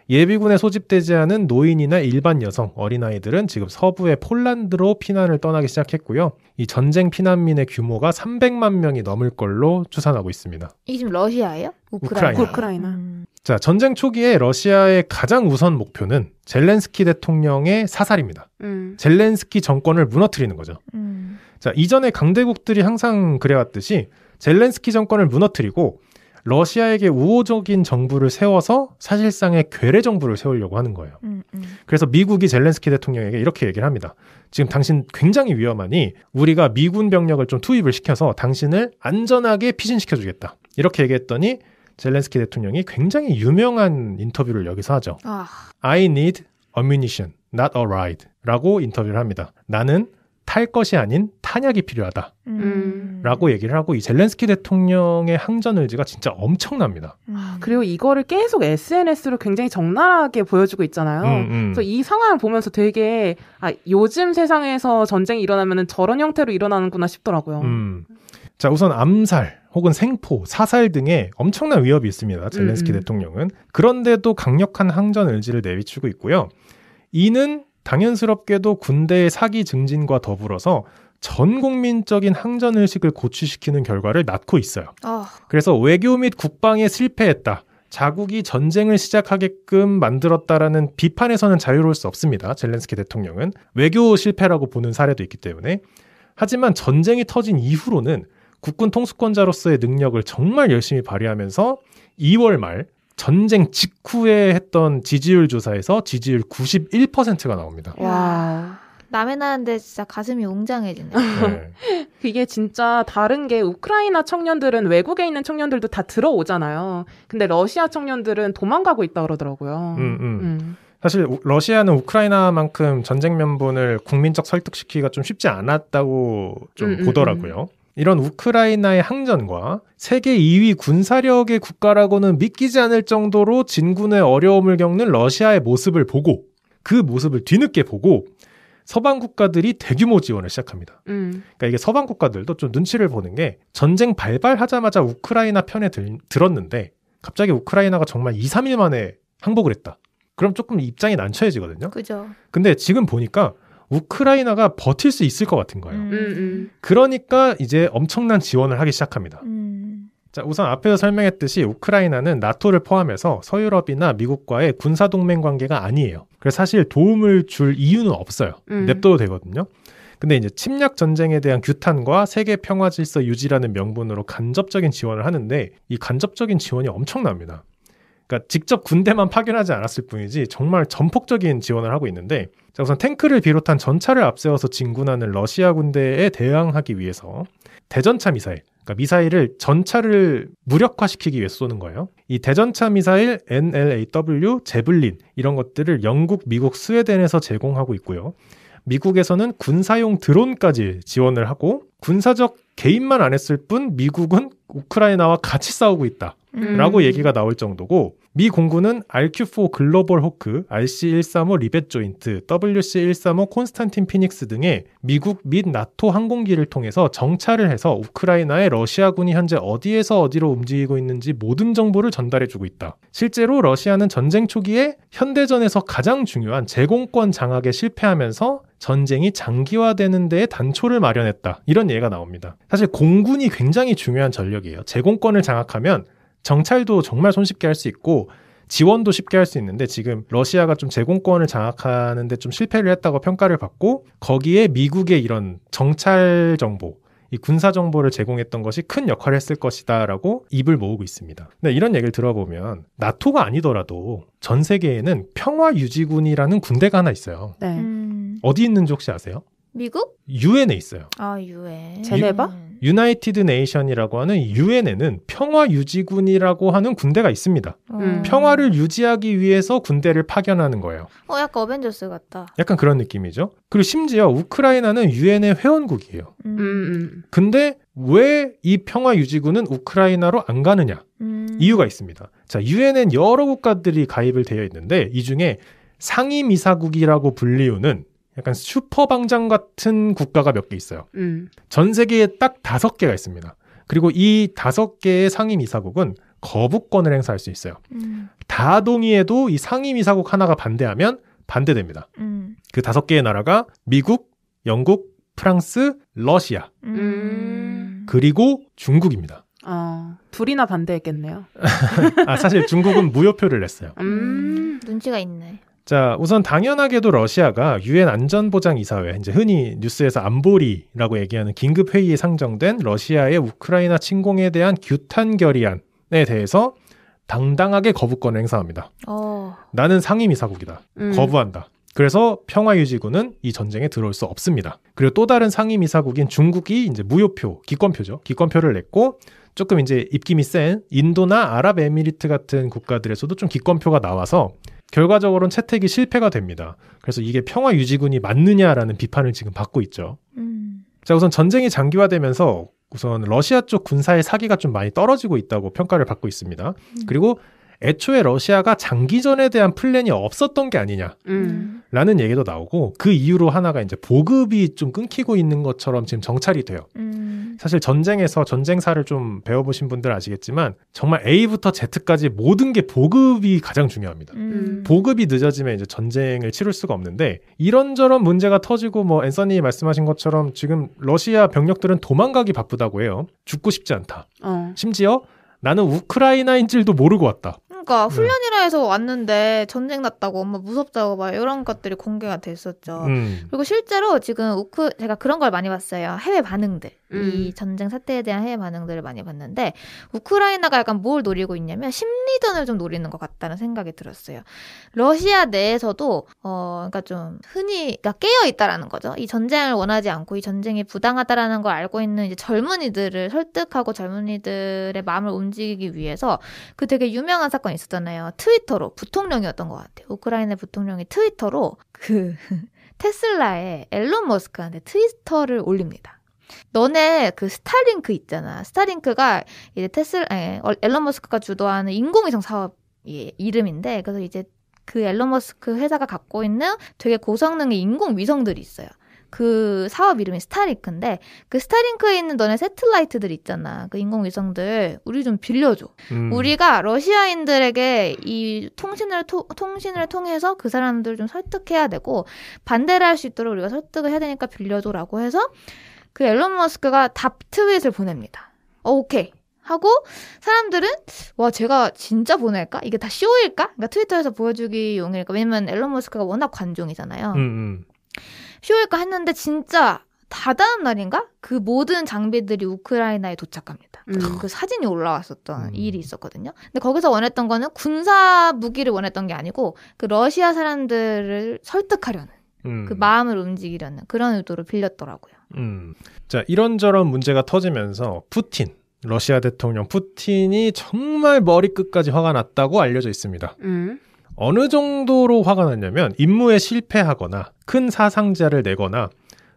Speaker 1: 예비군에 소집되지 않은 노인이나 일반 여성, 어린아이들은 지금 서부의 폴란드로 피난을 떠나기 시작했고요. 이 전쟁 피난민의 규모가 300만 명이 넘을 걸로 추산하고 있습니다.
Speaker 3: 이게 지금 러시아예요?
Speaker 1: 우크라이나.
Speaker 2: 우크라이나.
Speaker 3: 음.
Speaker 1: 자, 전쟁 초기에 러시아의 가장 우선 목표는 젤렌스키 대통령의 사살입니다.
Speaker 2: 음.
Speaker 1: 젤렌스키 정권을 무너뜨리는 거죠.
Speaker 3: 음.
Speaker 1: 자, 이전에 강대국들이 항상 그래왔듯이 젤렌스키 정권을 무너뜨리고 러시아에게 우호적인 정부를 세워서 사실상의 괴뢰 정부를 세우려고 하는 거예요.
Speaker 3: 음, 음.
Speaker 1: 그래서 미국이 젤렌스키 대통령에게 이렇게 얘기를 합니다. 지금 당신 굉장히 위험하니 우리가 미군 병력을 좀 투입을 시켜서 당신을 안전하게 피신시켜 주겠다. 이렇게 얘기했더니 젤렌스키 대통령이 굉장히 유명한 인터뷰를 여기서 하죠.
Speaker 3: 아,
Speaker 1: I need ammunition, not a ride. 라고 인터뷰를 합니다. 나는 탈 것이 아닌 탄약이 필요하다.
Speaker 3: 음.
Speaker 1: 라고 얘기를 하고 이 젤렌스키 대통령의 항전 의지가 진짜 엄청납니다.
Speaker 3: 음.
Speaker 2: 그리고 이거를 계속 SNS로 굉장히 적나라하게 보여주고 있잖아요.
Speaker 1: 음, 음.
Speaker 2: 그래서 이 상황을 보면서 되게 아, 요즘 세상에서 전쟁이 일어나면 저런 형태로 일어나는구나 싶더라고요.
Speaker 1: 음. 자, 우선 암살 혹은 생포, 사살 등의 엄청난 위협이 있습니다. 젤렌스키
Speaker 2: 음, 음.
Speaker 1: 대통령은. 그런데도 강력한 항전 의지를 내비치고 있고요. 이는 당연스럽게도 군대의 사기 증진과 더불어서 전 국민적인 항전 의식을 고취시키는 결과를 낳고 있어요.
Speaker 3: 아,
Speaker 1: 그래서 외교 및 국방에 실패했다. 자국이 전쟁을 시작하게끔 만들었다라는 비판에서는 자유로울 수 없습니다. 젤렌스키 대통령은 외교 실패라고 보는 사례도 있기 때문에. 하지만 전쟁이 터진 이후로는 국군 통수권자로서의 능력을 정말 열심히 발휘하면서 2월 말 전쟁 직후에 했던 지지율 조사에서 지지율 91%가 나옵니다.
Speaker 2: 와.
Speaker 3: 남의 나라인데 진짜 가슴이 웅장해지네.
Speaker 1: 네.
Speaker 2: 그게 진짜 다른 게 우크라이나 청년들은 외국에 있는 청년들도 다 들어오잖아요. 근데 러시아 청년들은 도망가고 있다 그러더라고요.
Speaker 1: 음, 음.
Speaker 2: 음.
Speaker 1: 사실 우- 러시아는 우크라이나만큼 전쟁 면분을 국민적 설득시키기가 좀 쉽지 않았다고 좀
Speaker 2: 음, 음,
Speaker 1: 보더라고요. 이런 우크라이나의 항전과 세계 2위 군사력의 국가라고는 믿기지 않을 정도로 진군의 어려움을 겪는 러시아의 모습을 보고 그 모습을 뒤늦게 보고 서방 국가들이 대규모 지원을 시작합니다.
Speaker 2: 음.
Speaker 1: 그러니까 이게 서방 국가들도 좀 눈치를 보는 게 전쟁 발발하자마자 우크라이나 편에 들, 들었는데 갑자기 우크라이나가 정말 2, 3일 만에 항복을 했다. 그럼 조금 입장이 난처해지거든요.
Speaker 3: 그죠?
Speaker 1: 근데 지금 보니까 우크라이나가 버틸 수 있을 것 같은 거예요.
Speaker 3: 음.
Speaker 2: 음, 음.
Speaker 1: 그러니까 이제 엄청난 지원을 하기 시작합니다.
Speaker 3: 음.
Speaker 1: 자, 우선 앞에서 설명했듯이 우크라이나는 나토를 포함해서 서유럽이나 미국과의 군사 동맹 관계가 아니에요. 그래서 사실 도움을 줄 이유는 없어요.
Speaker 2: 음.
Speaker 1: 냅둬도 되거든요. 근데 이제 침략 전쟁에 대한 규탄과 세계 평화 질서 유지라는 명분으로 간접적인 지원을 하는데 이 간접적인 지원이 엄청납니다. 그러니까 직접 군대만 파견하지 않았을 뿐이지 정말 전폭적인 지원을 하고 있는데 자, 우선 탱크를 비롯한 전차를 앞세워서 진군하는 러시아 군대에 대항하기 위해서 대전차 미사일, 그러니까 미사일을 전차를 무력화시키기 위해 쏘는 거예요. 이 대전차 미사일 NLAW, 제블린 이런 것들을 영국, 미국, 스웨덴에서 제공하고 있고요. 미국에서는 군사용 드론까지 지원을 하고 군사적 개입만 안 했을 뿐 미국은 우크라이나와 같이 싸우고 있다.
Speaker 3: 음.
Speaker 1: 라고 얘기가 나올 정도고 미 공군은 RQ4 글로벌 호크, RC135 리벳 조인트, WC135 콘스탄틴 피닉스 등의 미국 및 나토 항공기를 통해서 정찰을 해서 우크라이나의 러시아군이 현재 어디에서 어디로 움직이고 있는지 모든 정보를 전달해주고 있다. 실제로 러시아는 전쟁 초기에 현대전에서 가장 중요한 제공권 장악에 실패하면서 전쟁이 장기화되는 데에 단초를 마련했다. 이런 예가 나옵니다. 사실 공군이 굉장히 중요한 전력이에요. 제공권을 장악하면 정찰도 정말 손쉽게 할 수 있고 지원도 쉽게 할 수 있는데 지금 러시아가 좀 제공권을 장악하는데 좀 실패를 했다고 평가를 받고 거기에 미국의 이런 정찰 정보 이 군사 정보를 제공했던 것이 큰 역할을 했을 것이다라고 입을 모으고 있습니다. 근데 이런 얘기를 들어보면 나토가 아니더라도 전 세계에는 평화 유지군이라는 군대가 하나 있어요.
Speaker 2: 네.
Speaker 3: 음.
Speaker 1: 어디 있는지 혹시 아세요?
Speaker 3: 미국?
Speaker 1: 유엔에 있어요.
Speaker 3: 아 유엔.
Speaker 2: 제네바?
Speaker 3: 음.
Speaker 1: United Nation이라고 하는 유엔에는 평화 유지군이라고 하는 군대가 있습니다.
Speaker 3: 어.
Speaker 2: 음.
Speaker 1: 평화를 유지하기 위해서 군대를 파견하는 거예요.
Speaker 3: 어 약간 어벤져스 같다.
Speaker 1: 약간 그런 느낌이죠. 그리고 심지어 우크라이나는 유엔의 회원국이에요.
Speaker 2: 음, 음.
Speaker 1: 근데 왜 이 평화 유지군은 우크라이나로 안 가느냐?
Speaker 3: 음.
Speaker 1: 이유가 있습니다. 자, 유엔엔 여러 국가들이 가입을 되어 있는데 이 중에 상임이사국이라고 불리우는 약간 슈퍼방장 같은 국가가 몇 개 있어요.
Speaker 2: 음.
Speaker 1: 전 세계에 딱 다섯 개가 있습니다. 그리고 이 다섯 개의 상임이사국은 거부권을 행사할 수 있어요.
Speaker 3: 음.
Speaker 1: 다 동의해도 이 상임이사국 하나가 반대하면 반대됩니다.
Speaker 3: 음.
Speaker 1: 그 다섯 개의 나라가 미국, 영국, 프랑스, 러시아,
Speaker 3: 음.
Speaker 1: 그리고 중국입니다.
Speaker 2: 어, 둘이나 반대했겠네요.
Speaker 1: 아, 사실 중국은 무효표를 냈어요.
Speaker 2: 음.
Speaker 3: 눈치가 있네.
Speaker 1: 자, 우선 당연하게도 러시아가 유엔 안전보장이사회, 이제 흔히 뉴스에서 안보리라고 얘기하는 긴급 회의에 상정된 러시아의 우크라이나 침공에 대한 규탄 결의안에 대해서 당당하게 거부권을 행사합니다.
Speaker 3: 어.
Speaker 1: 나는 상임이사국이다.
Speaker 2: 음.
Speaker 1: 거부한다. 그래서 평화유지군은 이 전쟁에 들어올 수 없습니다. 그리고 또 다른 상임이사국인 중국이 이제 무효표, 기권표죠. 기권표를 냈고 조금 이제 입김이 센 인도나 아랍에미리트 같은 국가들에서도 좀 기권표가 나와서 결과적으로는 채택이 실패가 됩니다. 그래서 이게 평화 유지군이 맞느냐라는 비판을 지금 받고 있죠.
Speaker 3: 음.
Speaker 1: 자, 우선 전쟁이 장기화되면서 우선 러시아 쪽 군사의 사기가 좀 많이 떨어지고 있다고 평가를 받고 있습니다. 그리고 애초에 러시아가 장기전에 대한 플랜이 없었던 게 아니냐.
Speaker 2: 음.
Speaker 1: 라는 얘기도 나오고 그 이유로 하나가 이제 보급이 좀 끊기고 있는 것처럼 지금 정찰이 돼요.
Speaker 3: 음.
Speaker 1: 사실 전쟁에서 전쟁사를 좀 배워보신 분들 아시겠지만 정말 A부터 Z까지 모든 게 보급이 가장 중요합니다.
Speaker 3: 음.
Speaker 1: 보급이 늦어지면 이제 전쟁을 치를 수가 없는데 이런저런 문제가 터지고 뭐 앤서니 말씀하신 것처럼 지금 러시아 병력들은 도망가기 바쁘다고 해요. 죽고 싶지 않다.
Speaker 2: 어.
Speaker 1: 심지어 나는 우크라이나인 줄도 모르고 왔다.
Speaker 3: 그러니까
Speaker 1: 네.
Speaker 3: 훈련이라 해서 왔는데 전쟁 났다고 엄마 무섭다고 막 이런 것들이 공개가 됐었죠.
Speaker 1: 음.
Speaker 3: 그리고 실제로 지금 우크 제가 그런 걸 많이 봤어요. 해외 반응들.
Speaker 2: 음.
Speaker 3: 이 전쟁 사태에 대한 해외 반응들을 많이 봤는데 우크라이나가 약간 뭘 노리고 있냐면 심리전을 좀 노리는 것 같다는 생각이 들었어요. 러시아 내에서도 어 그러니까 좀 흔히 그러니까 깨어 있다라는 거죠. 이 전쟁을 원하지 않고 이 전쟁이 부당하다라는 걸 알고 있는 이제 젊은이들을 설득하고 젊은이들의 마음을 움직이기 위해서 그 되게 유명한 사건이 있었잖아요. 트위터로 부통령이었던 것 같아요. 우크라이나 부통령이 트위터로 그 테슬라의 앨런 머스크한테 트위터를 올립니다. 너네 그 스타링크 있잖아. 스타링크가 이제 테슬 에, 앨런 머스크가 주도하는 인공위성 사업 이 이름인데 그래서 이제 그 앨런 머스크 회사가 갖고 있는 되게 고성능의 인공위성들이 있어요. 그 사업 이름이 스타링크인데 그 스타링크에 있는 너네 세틀라이트들 있잖아. 그 인공위성들 우리 좀 빌려줘.
Speaker 1: 음.
Speaker 3: 우리가 러시아인들에게 이 통신을 토- 통신을 통해서 그 사람들 좀 설득해야 되고 반대를 할 수 있도록 우리가 설득을 해야 되니까 빌려줘라고 해서 그 앨런 머스크가 답 트윗을 보냅니다. 어, 오케이. 하고 사람들은 와 제가 진짜 보낼까? 이게 다 쇼일까? 그러니까 트위터에서 보여주기 용일까? 왜냐면 앨런 머스크가 워낙 관종이잖아요.
Speaker 1: 음, 음.
Speaker 3: 쇼일까 했는데 진짜 다다음 날인가? 그 모든 장비들이 우크라이나에 도착합니다.
Speaker 2: 음.
Speaker 3: 그 사진이 올라왔었던
Speaker 1: 음.
Speaker 3: 일이 있었거든요. 근데 거기서 원했던 거는 군사 무기를 원했던 게 아니고 그 러시아 사람들을 설득하려는
Speaker 1: 음.
Speaker 3: 그 마음을 움직이려는 그런 의도로 빌렸더라고요.
Speaker 1: 음. 자, 이런저런 문제가 터지면서 푸틴, 러시아 대통령 푸틴이 정말 머리끝까지 화가 났다고 알려져 있습니다.
Speaker 2: 음.
Speaker 1: 어느 정도로 화가 났냐면 임무에 실패하거나 큰 사상자를 내거나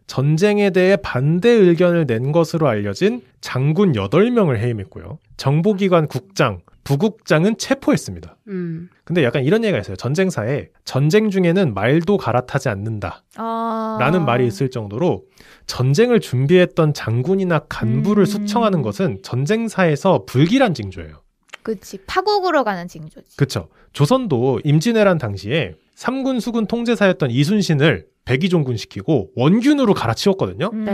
Speaker 1: 전쟁에 대해 반대 의견을 낸 것으로 알려진 장군 8명을 해임했고요. 정보기관 국장, 부국장은 체포했습니다.
Speaker 2: 음.
Speaker 1: 근데 약간 이런 얘기가 있어요. 전쟁사에 전쟁 중에는 말도 갈아타지 않는다.
Speaker 3: 아.
Speaker 1: 라는 말이 있을 정도로 전쟁을 준비했던 장군이나 간부를
Speaker 3: 음.
Speaker 1: 숙청하는 것은 전쟁사에서 불길한 징조예요.
Speaker 3: 그치. 파국으로 가는 징조지.
Speaker 1: 그쵸. 조선도 임진왜란 당시에 삼군 수군 통제사였던 이순신을 백의종군 시키고 원균으로 갈아치웠거든요.
Speaker 3: 음.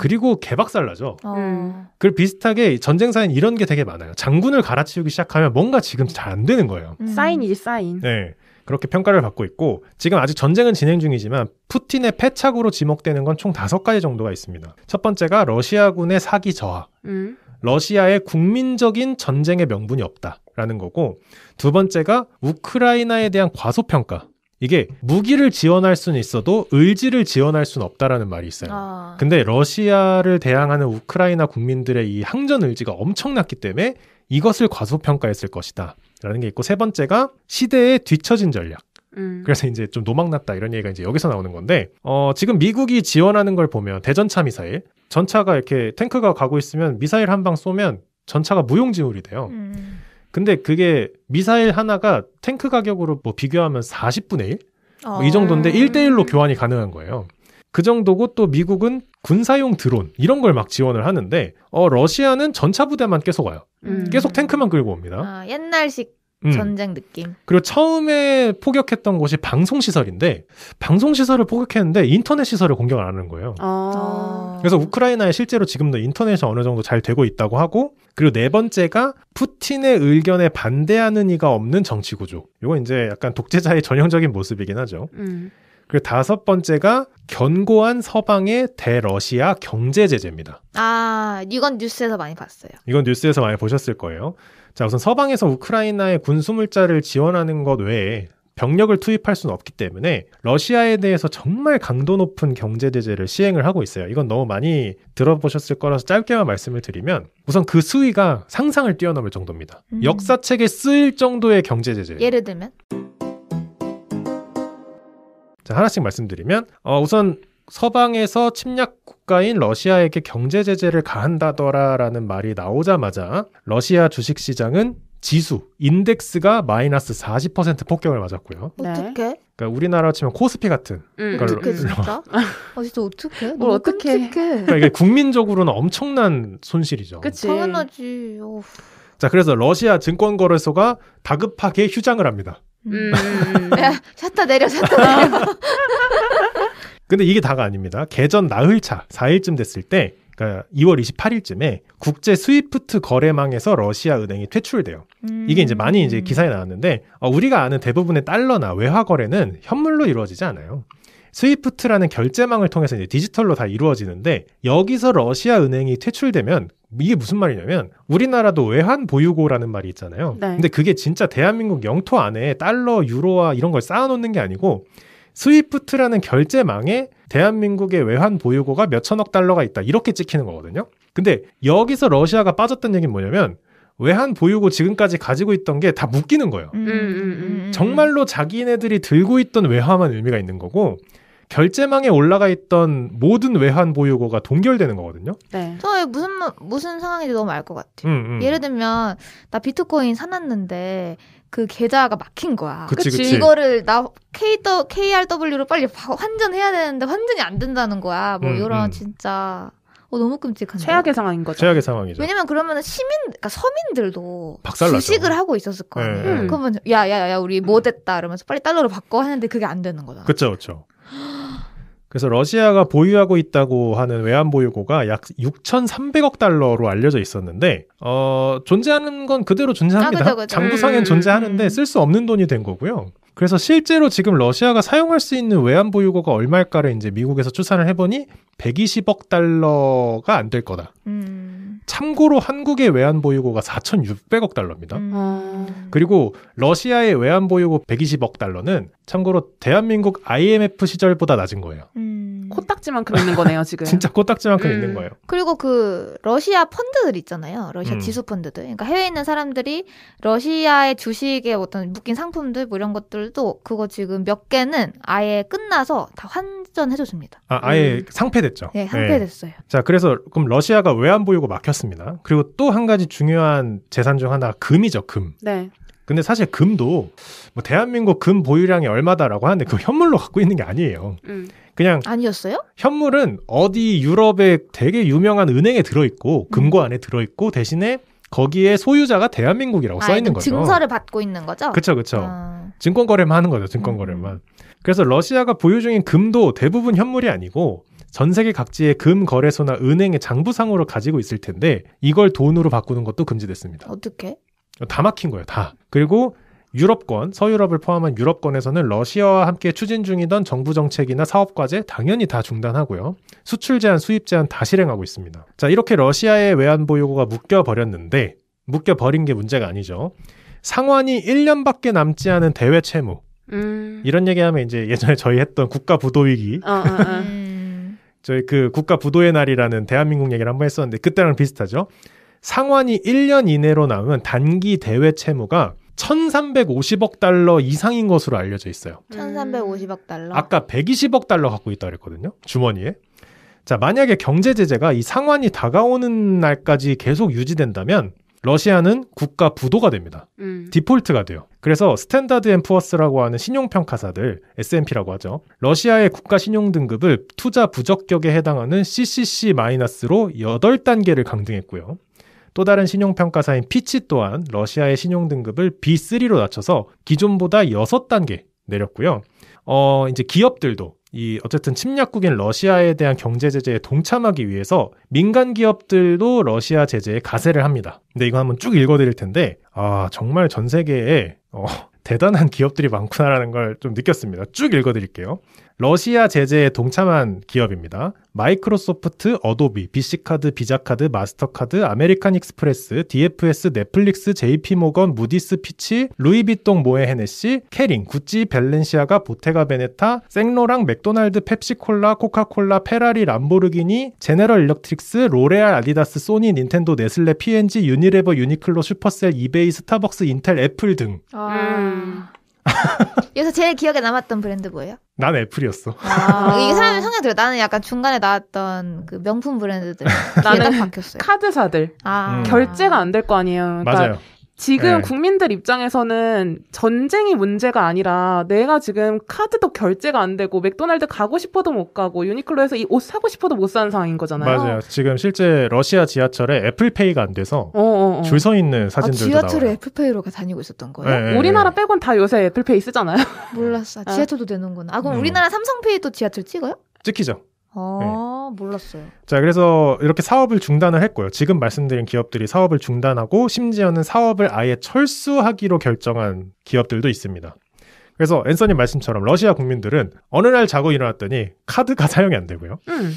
Speaker 1: 그리고 개박살 나죠.
Speaker 3: 어.
Speaker 2: 음.
Speaker 1: 그 비슷하게 전쟁사엔 이런 게 되게 많아요. 장군을 갈아치우기 시작하면 뭔가 지금 잘 안 되는 거예요.
Speaker 3: 음.
Speaker 2: 사인이지 사인.
Speaker 1: 네. 그렇게 평가를 받고 있고 지금 아직 전쟁은 진행 중이지만 푸틴의 패착으로 지목되는 건 총 다섯 가지 정도가 있습니다. 첫 번째가 러시아군의 사기 저하.
Speaker 2: 음.
Speaker 1: 러시아의 국민적인 전쟁의 명분이 없다라는 거고 두 번째가 우크라이나에 대한 과소평가. 이게 무기를 지원할 수는 있어도 의지를 지원할 수는 없다라는 말이 있어요.
Speaker 3: 아.
Speaker 1: 근데 러시아를 대항하는 우크라이나 국민들의 이 항전 의지가 엄청났기 때문에 이것을 과소평가했을 것이다. 라는 게 있고 세 번째가 시대에 뒤처진 전략.
Speaker 2: 음.
Speaker 1: 그래서 이제 좀 노망났다 이런 얘기가 이제 여기서 나오는 건데 어 지금 미국이 지원하는 걸 보면 대전차 미사일 전차가 이렇게 탱크가 가고 있으면 미사일 한 방 쏘면 전차가 무용지물이 돼요.
Speaker 3: 음.
Speaker 1: 근데 그게 미사일 하나가 탱크 가격으로 뭐 비교하면 40분의 1?
Speaker 3: 어.
Speaker 1: 뭐 이 정도인데
Speaker 2: 음.
Speaker 1: 1대1로 교환이 가능한 거예요. 그 정도고 또 미국은 군사용 드론 이런 걸 막 지원을 하는데 어 러시아는 전차 부대만 계속 와요.
Speaker 2: 음.
Speaker 1: 계속 탱크만 끌고 옵니다.
Speaker 3: 아, 옛날식
Speaker 1: 음.
Speaker 3: 전쟁 느낌.
Speaker 1: 그리고 처음에 포격했던 곳이 방송 시설인데 방송 시설을 포격했는데 인터넷 시설을 공격을 안 하는 거예요.
Speaker 2: 어.
Speaker 1: 그래서 우크라이나에 실제로 지금도 인터넷이 어느 정도 잘 되고 있다고 하고 그리고 네 번째가 푸틴의 의견에 반대하는 이가 없는 정치 구조. 이건 이제 약간 독재자의 전형적인 모습이긴 하죠.
Speaker 2: 음.
Speaker 1: 그리고 다섯 번째가 견고한 서방의 대러시아 경제 제재입니다.
Speaker 3: 아, 이건 뉴스에서 많이 봤어요.
Speaker 1: 이건 뉴스에서 많이 보셨을 거예요. 자, 우선 서방에서 우크라이나의 군수물자를 지원하는 것 외에 병력을 투입할 수는 없기 때문에 러시아에 대해서 정말 강도 높은 경제 제재를 시행을 하고 있어요. 이건 너무 많이 들어보셨을 거라서 짧게만 말씀을 드리면 우선 그 수위가 상상을 뛰어넘을 정도입니다.
Speaker 3: 음.
Speaker 1: 역사책에 쓰일 정도의 경제 제재.
Speaker 3: 예를 들면
Speaker 1: 자, 하나씩 말씀드리면 어, 우선 서방에서 침략 국가인 러시아에게 경제 제재를 가한다더라라는 말이 나오자마자 러시아 주식 시장은 지수 인덱스가 마이너스 40% 폭격을 맞았고요.
Speaker 2: 네.
Speaker 3: 어떻게?
Speaker 1: 그러니까 우리나라 치면 코스피 같은
Speaker 2: 음.
Speaker 1: 그걸-
Speaker 3: 어떻게 진짜? 아 진짜 어떻게?
Speaker 2: 뭘.
Speaker 3: 끔찍해.
Speaker 1: 그러니까 이게 국민적으로는 엄청난 손실이죠.
Speaker 2: 그치.
Speaker 3: 당연하지. 어.
Speaker 1: 자, 그래서 러시아 증권거래소가 다급하게 휴장을 합니다.
Speaker 2: 음. 음.
Speaker 3: 야, 샷다 내려, 샷다 내려.
Speaker 1: 근데 이게 다가 아닙니다. 개전 나흘차 4일쯤 됐을 때 그러니까 2월 28일쯤에 국제 스위프트 거래망에서 러시아 은행이 퇴출돼요. 이게 이제 많이 이제 기사에 나왔는데 어, 우리가 아는 대부분의 달러나 외화 거래는 현물로 이루어지지 않아요. 스위프트라는 결제망을 통해서 이제 디지털로 다 이루어지는데 여기서 러시아 은행이 퇴출되면 이게 무슨 말이냐면 우리나라도 외환 보유고라는 말이 있잖아요.
Speaker 2: 네.
Speaker 1: 근데 그게 진짜 대한민국 영토 안에 달러, 유로화 이런 걸 쌓아놓는 게 아니고 스위프트라는 결제망에 대한민국의 외환 보유고가 몇천억 달러가 있다 이렇게 찍히는 거거든요. 근데 여기서 러시아가 빠졌던 얘기는 뭐냐면 외환 보유고 지금까지 가지고 있던 게 다 묶이는 거예요.
Speaker 3: 음,
Speaker 2: 음, 음.
Speaker 1: 정말로 자기네들이 들고 있던 외화만 의미가 있는 거고 결제망에 올라가 있던 모든 외환 보유고가 동결되는 거거든요.
Speaker 2: 네.
Speaker 3: 저 무슨 마- 무슨 상황인지 너무 알 것 같아.
Speaker 1: 음, 음.
Speaker 3: 예를 들면 나 비트코인 사놨는데 그 계좌가 막힌 거야.
Speaker 1: 그치,
Speaker 2: 그치.
Speaker 1: 그치.
Speaker 3: 이거를 나 K KRW로 빨리 바- 환전해야 되는데 환전이 안 된다는 거야. 뭐
Speaker 1: 음,
Speaker 3: 이런
Speaker 1: 음.
Speaker 3: 진짜 어, 너무 끔찍한데.
Speaker 2: 최악의 상황인 거죠.
Speaker 1: 최악의 상황이죠.
Speaker 3: 왜냐면 그러면은 시민, 그러니까 서민들도
Speaker 1: 박살나죠.
Speaker 3: 주식을 하고 있었을 거 아니에요.
Speaker 1: 네.
Speaker 2: 음.
Speaker 3: 그러면 야야야 우리 뭐 됐다 이러면서 빨리 달러로 바꿔 하는데 그게 안 되는 거잖아.
Speaker 1: 그렇죠, 그렇죠. 그래서 러시아가 보유하고 있다고 하는 외환 보유고가 약 6,300억 달러로 알려져 있었는데 어, 존재하는 건 그대로 존재합니다.
Speaker 3: 아, 그죠, 그죠.
Speaker 1: 장부상엔
Speaker 2: 음,
Speaker 1: 존재하는데
Speaker 3: 음.
Speaker 1: 쓸수 없는 돈이 된 거고요. 그래서 실제로 지금 러시아가 사용할 수 있는 외환 보유고가 얼마일까를 이제 미국에서 추산을 해보니 120억 달러가 안 될 거다.
Speaker 3: 음.
Speaker 1: 참고로 한국의 외환 보유고가 4,600억 달러입니다.
Speaker 3: 음.
Speaker 2: 어.
Speaker 1: 그리고 러시아의 외환 보유고 120억 달러는 참고로 대한민국 IMF 시절보다 낮은 거예요.
Speaker 3: 음.
Speaker 2: 코딱지만큼 있는 거네요, 지금.
Speaker 1: 진짜 코딱지만큼
Speaker 2: 음.
Speaker 1: 있는 거예요.
Speaker 3: 그리고 그 러시아 펀드들 있잖아요. 러시아
Speaker 1: 음.
Speaker 3: 지수 펀드들. 그러니까 해외에 있는 사람들이 러시아의 주식에 어떤 묶인 상품들 뭐 이런 것들도 그거 지금 몇 개는 아예 끝나서 다환 참전해줬습니다.
Speaker 1: 아, 아예
Speaker 2: 음.
Speaker 1: 상패됐죠.
Speaker 3: 네, 항패됐어요.
Speaker 1: 자, 그래서 그럼 러시아가 외환 보유고 막혔습니다. 그리고 또 한 가지 중요한 재산 중 하나가 금이죠, 금.
Speaker 2: 네.
Speaker 1: 근데 사실 금도 뭐 대한민국 금 보유량이 얼마다라고 하는데 그 현물로 갖고 있는 게 아니에요.
Speaker 2: 음.
Speaker 1: 그냥
Speaker 3: 아니었어요?
Speaker 1: 현물은 어디 유럽의 되게 유명한 은행에 들어 있고 금고 안에 들어 있고 대신에 거기에 소유자가 대한민국이라고 써 있는
Speaker 3: 아,
Speaker 1: 거죠.
Speaker 3: 증서를 받고 있는 거죠?
Speaker 1: 그쵸, 그쵸.
Speaker 3: 아,
Speaker 1: 증권 거래만 하는 거죠. 증권 거래만. 그래서 러시아가 보유 중인 금도 대부분 현물이 아니고 전 세계 각지의 금 거래소나 은행의 장부상으로 가지고 있을 텐데 이걸 돈으로 바꾸는 것도 금지됐습니다.
Speaker 3: 어떻게?
Speaker 1: 다 막힌 거예요, 다. 그리고 유럽권, 서유럽을 포함한 유럽권에서는 러시아와 함께 추진 중이던 정부 정책이나 사업 과제 당연히 다 중단하고요. 수출 제한, 수입 제한 다 실행하고 있습니다. 자, 이렇게 러시아의 외환 보 유고가 묶여 버렸는데 묶여 버린 게 문제가 아니죠. 상환이 1년밖에 남지 않은 대외 채무.
Speaker 2: 음.
Speaker 1: 이런 얘기하면 이제 예전에 저희 했던 국가 부도 위기,
Speaker 2: 어, 어, 어.
Speaker 3: 음,
Speaker 1: 저희 그 국가 부도의 날이라는 대한민국 얘기를 한번 했었는데 그때랑 비슷하죠. 상환이 1년 이내로 남은 단기 대외 채무가 1,350억 달러 이상인 것으로 알려져 있어요.
Speaker 3: 1350억 달러.
Speaker 1: 아까 120억 달러 갖고 있다 그랬거든요. 주머니에. 자, 만약에 경제 제재가 이 상환이 다가오는 날까지 계속 유지된다면 러시아는 국가 부도가 됩니다.
Speaker 2: 음.
Speaker 1: 디폴트가 돼요. 그래서 스탠다드 앤 푸어스라고 하는 신용평가사들 S&P라고 하죠. 러시아의 국가 신용 등급을 투자 부적격에 해당하는 CCC-로 8단계를 강등했고요. 또 다른 신용평가사인 피치 또한 러시아의 신용 등급을 B3로 낮춰서 기존보다 6단계 내렸고요. 어, 이제 기업들도 이 어쨌든 침략국인 러시아에 대한 경제 제재에 동참하기 위해서 민간 기업들도 러시아 제재에 가세를 합니다. 근데 이거 한번 쭉 읽어드릴 텐데 아 정말 전 세계에 어, 대단한 기업들이 많구나라는 걸 좀 느꼈습니다. 쭉 읽어드릴게요. 러시아 제재에 동참한 기업입니다. 마이크로소프트, 어도비, BC카드, 비자카드, 마스터카드, 아메리칸 익스프레스, DFS, 넷플릭스, JP모건, 무디스 피치, 루이비통 모에 헤네시, 케링, 구찌, 발렌시아가, 보테가 베네타, 생로랑, 맥도날드, 펩시콜라, 코카콜라, 페라리, 람보르기니, 제네럴 일렉트릭스, 로레알, 아디다스, 소니, 닌텐도, 네슬레, P&G, 유니레버, 유니클로, 슈퍼셀, 이베이, 스타벅스, 인텔, 애플 등.
Speaker 2: 음.
Speaker 3: 여기서 제일 기억에 남았던 브랜드 뭐예요?
Speaker 1: 난 애플이었어.
Speaker 3: 아, 이게 사람이 성향 들어. 나는 약간 중간에 나왔던 그 명품 브랜드들.
Speaker 2: 나는
Speaker 3: 박혔어요.
Speaker 2: 카드사들
Speaker 3: 아,
Speaker 1: 음.
Speaker 2: 결제가 안 될 거 아니에요. 그러니까
Speaker 1: 맞아요.
Speaker 2: 지금
Speaker 1: 네.
Speaker 2: 국민들 입장에서는 전쟁이 문제가 아니라 내가 지금 카드도 결제가 안 되고 맥도날드 가고 싶어도 못 가고 유니클로에서 이 옷 사고 싶어도 못 사는 상황인 거잖아요.
Speaker 1: 맞아요. 지금 실제 러시아 지하철에 애플페이가 안 돼서
Speaker 2: 어, 어, 어.
Speaker 1: 줄서 있는
Speaker 3: 아,
Speaker 1: 사진들도
Speaker 3: 지하철에
Speaker 1: 나와요.
Speaker 3: 애플페이로 다니고 있었던 거예요?
Speaker 1: 네, 네,
Speaker 2: 우리나라
Speaker 1: 네.
Speaker 2: 빼곤 다 요새 애플페이 쓰잖아요.
Speaker 3: 몰랐어.
Speaker 2: 아.
Speaker 3: 지하철도 되는구나. 아, 그럼
Speaker 1: 음.
Speaker 3: 우리나라 삼성페이도 지하철 찍어요?
Speaker 1: 찍히죠.
Speaker 3: 아, 몰랐어요.
Speaker 1: 자, 그래서 이렇게 사업을 중단을 했고요. 지금 말씀드린 기업들이 사업을 중단하고 심지어는 사업을 아예 철수하기로 결정한 기업들도 있습니다. 그래서 앤서님 말씀처럼 러시아 국민들은 어느 날 자고 일어났더니 카드가 사용이 안 되고요.
Speaker 2: 음.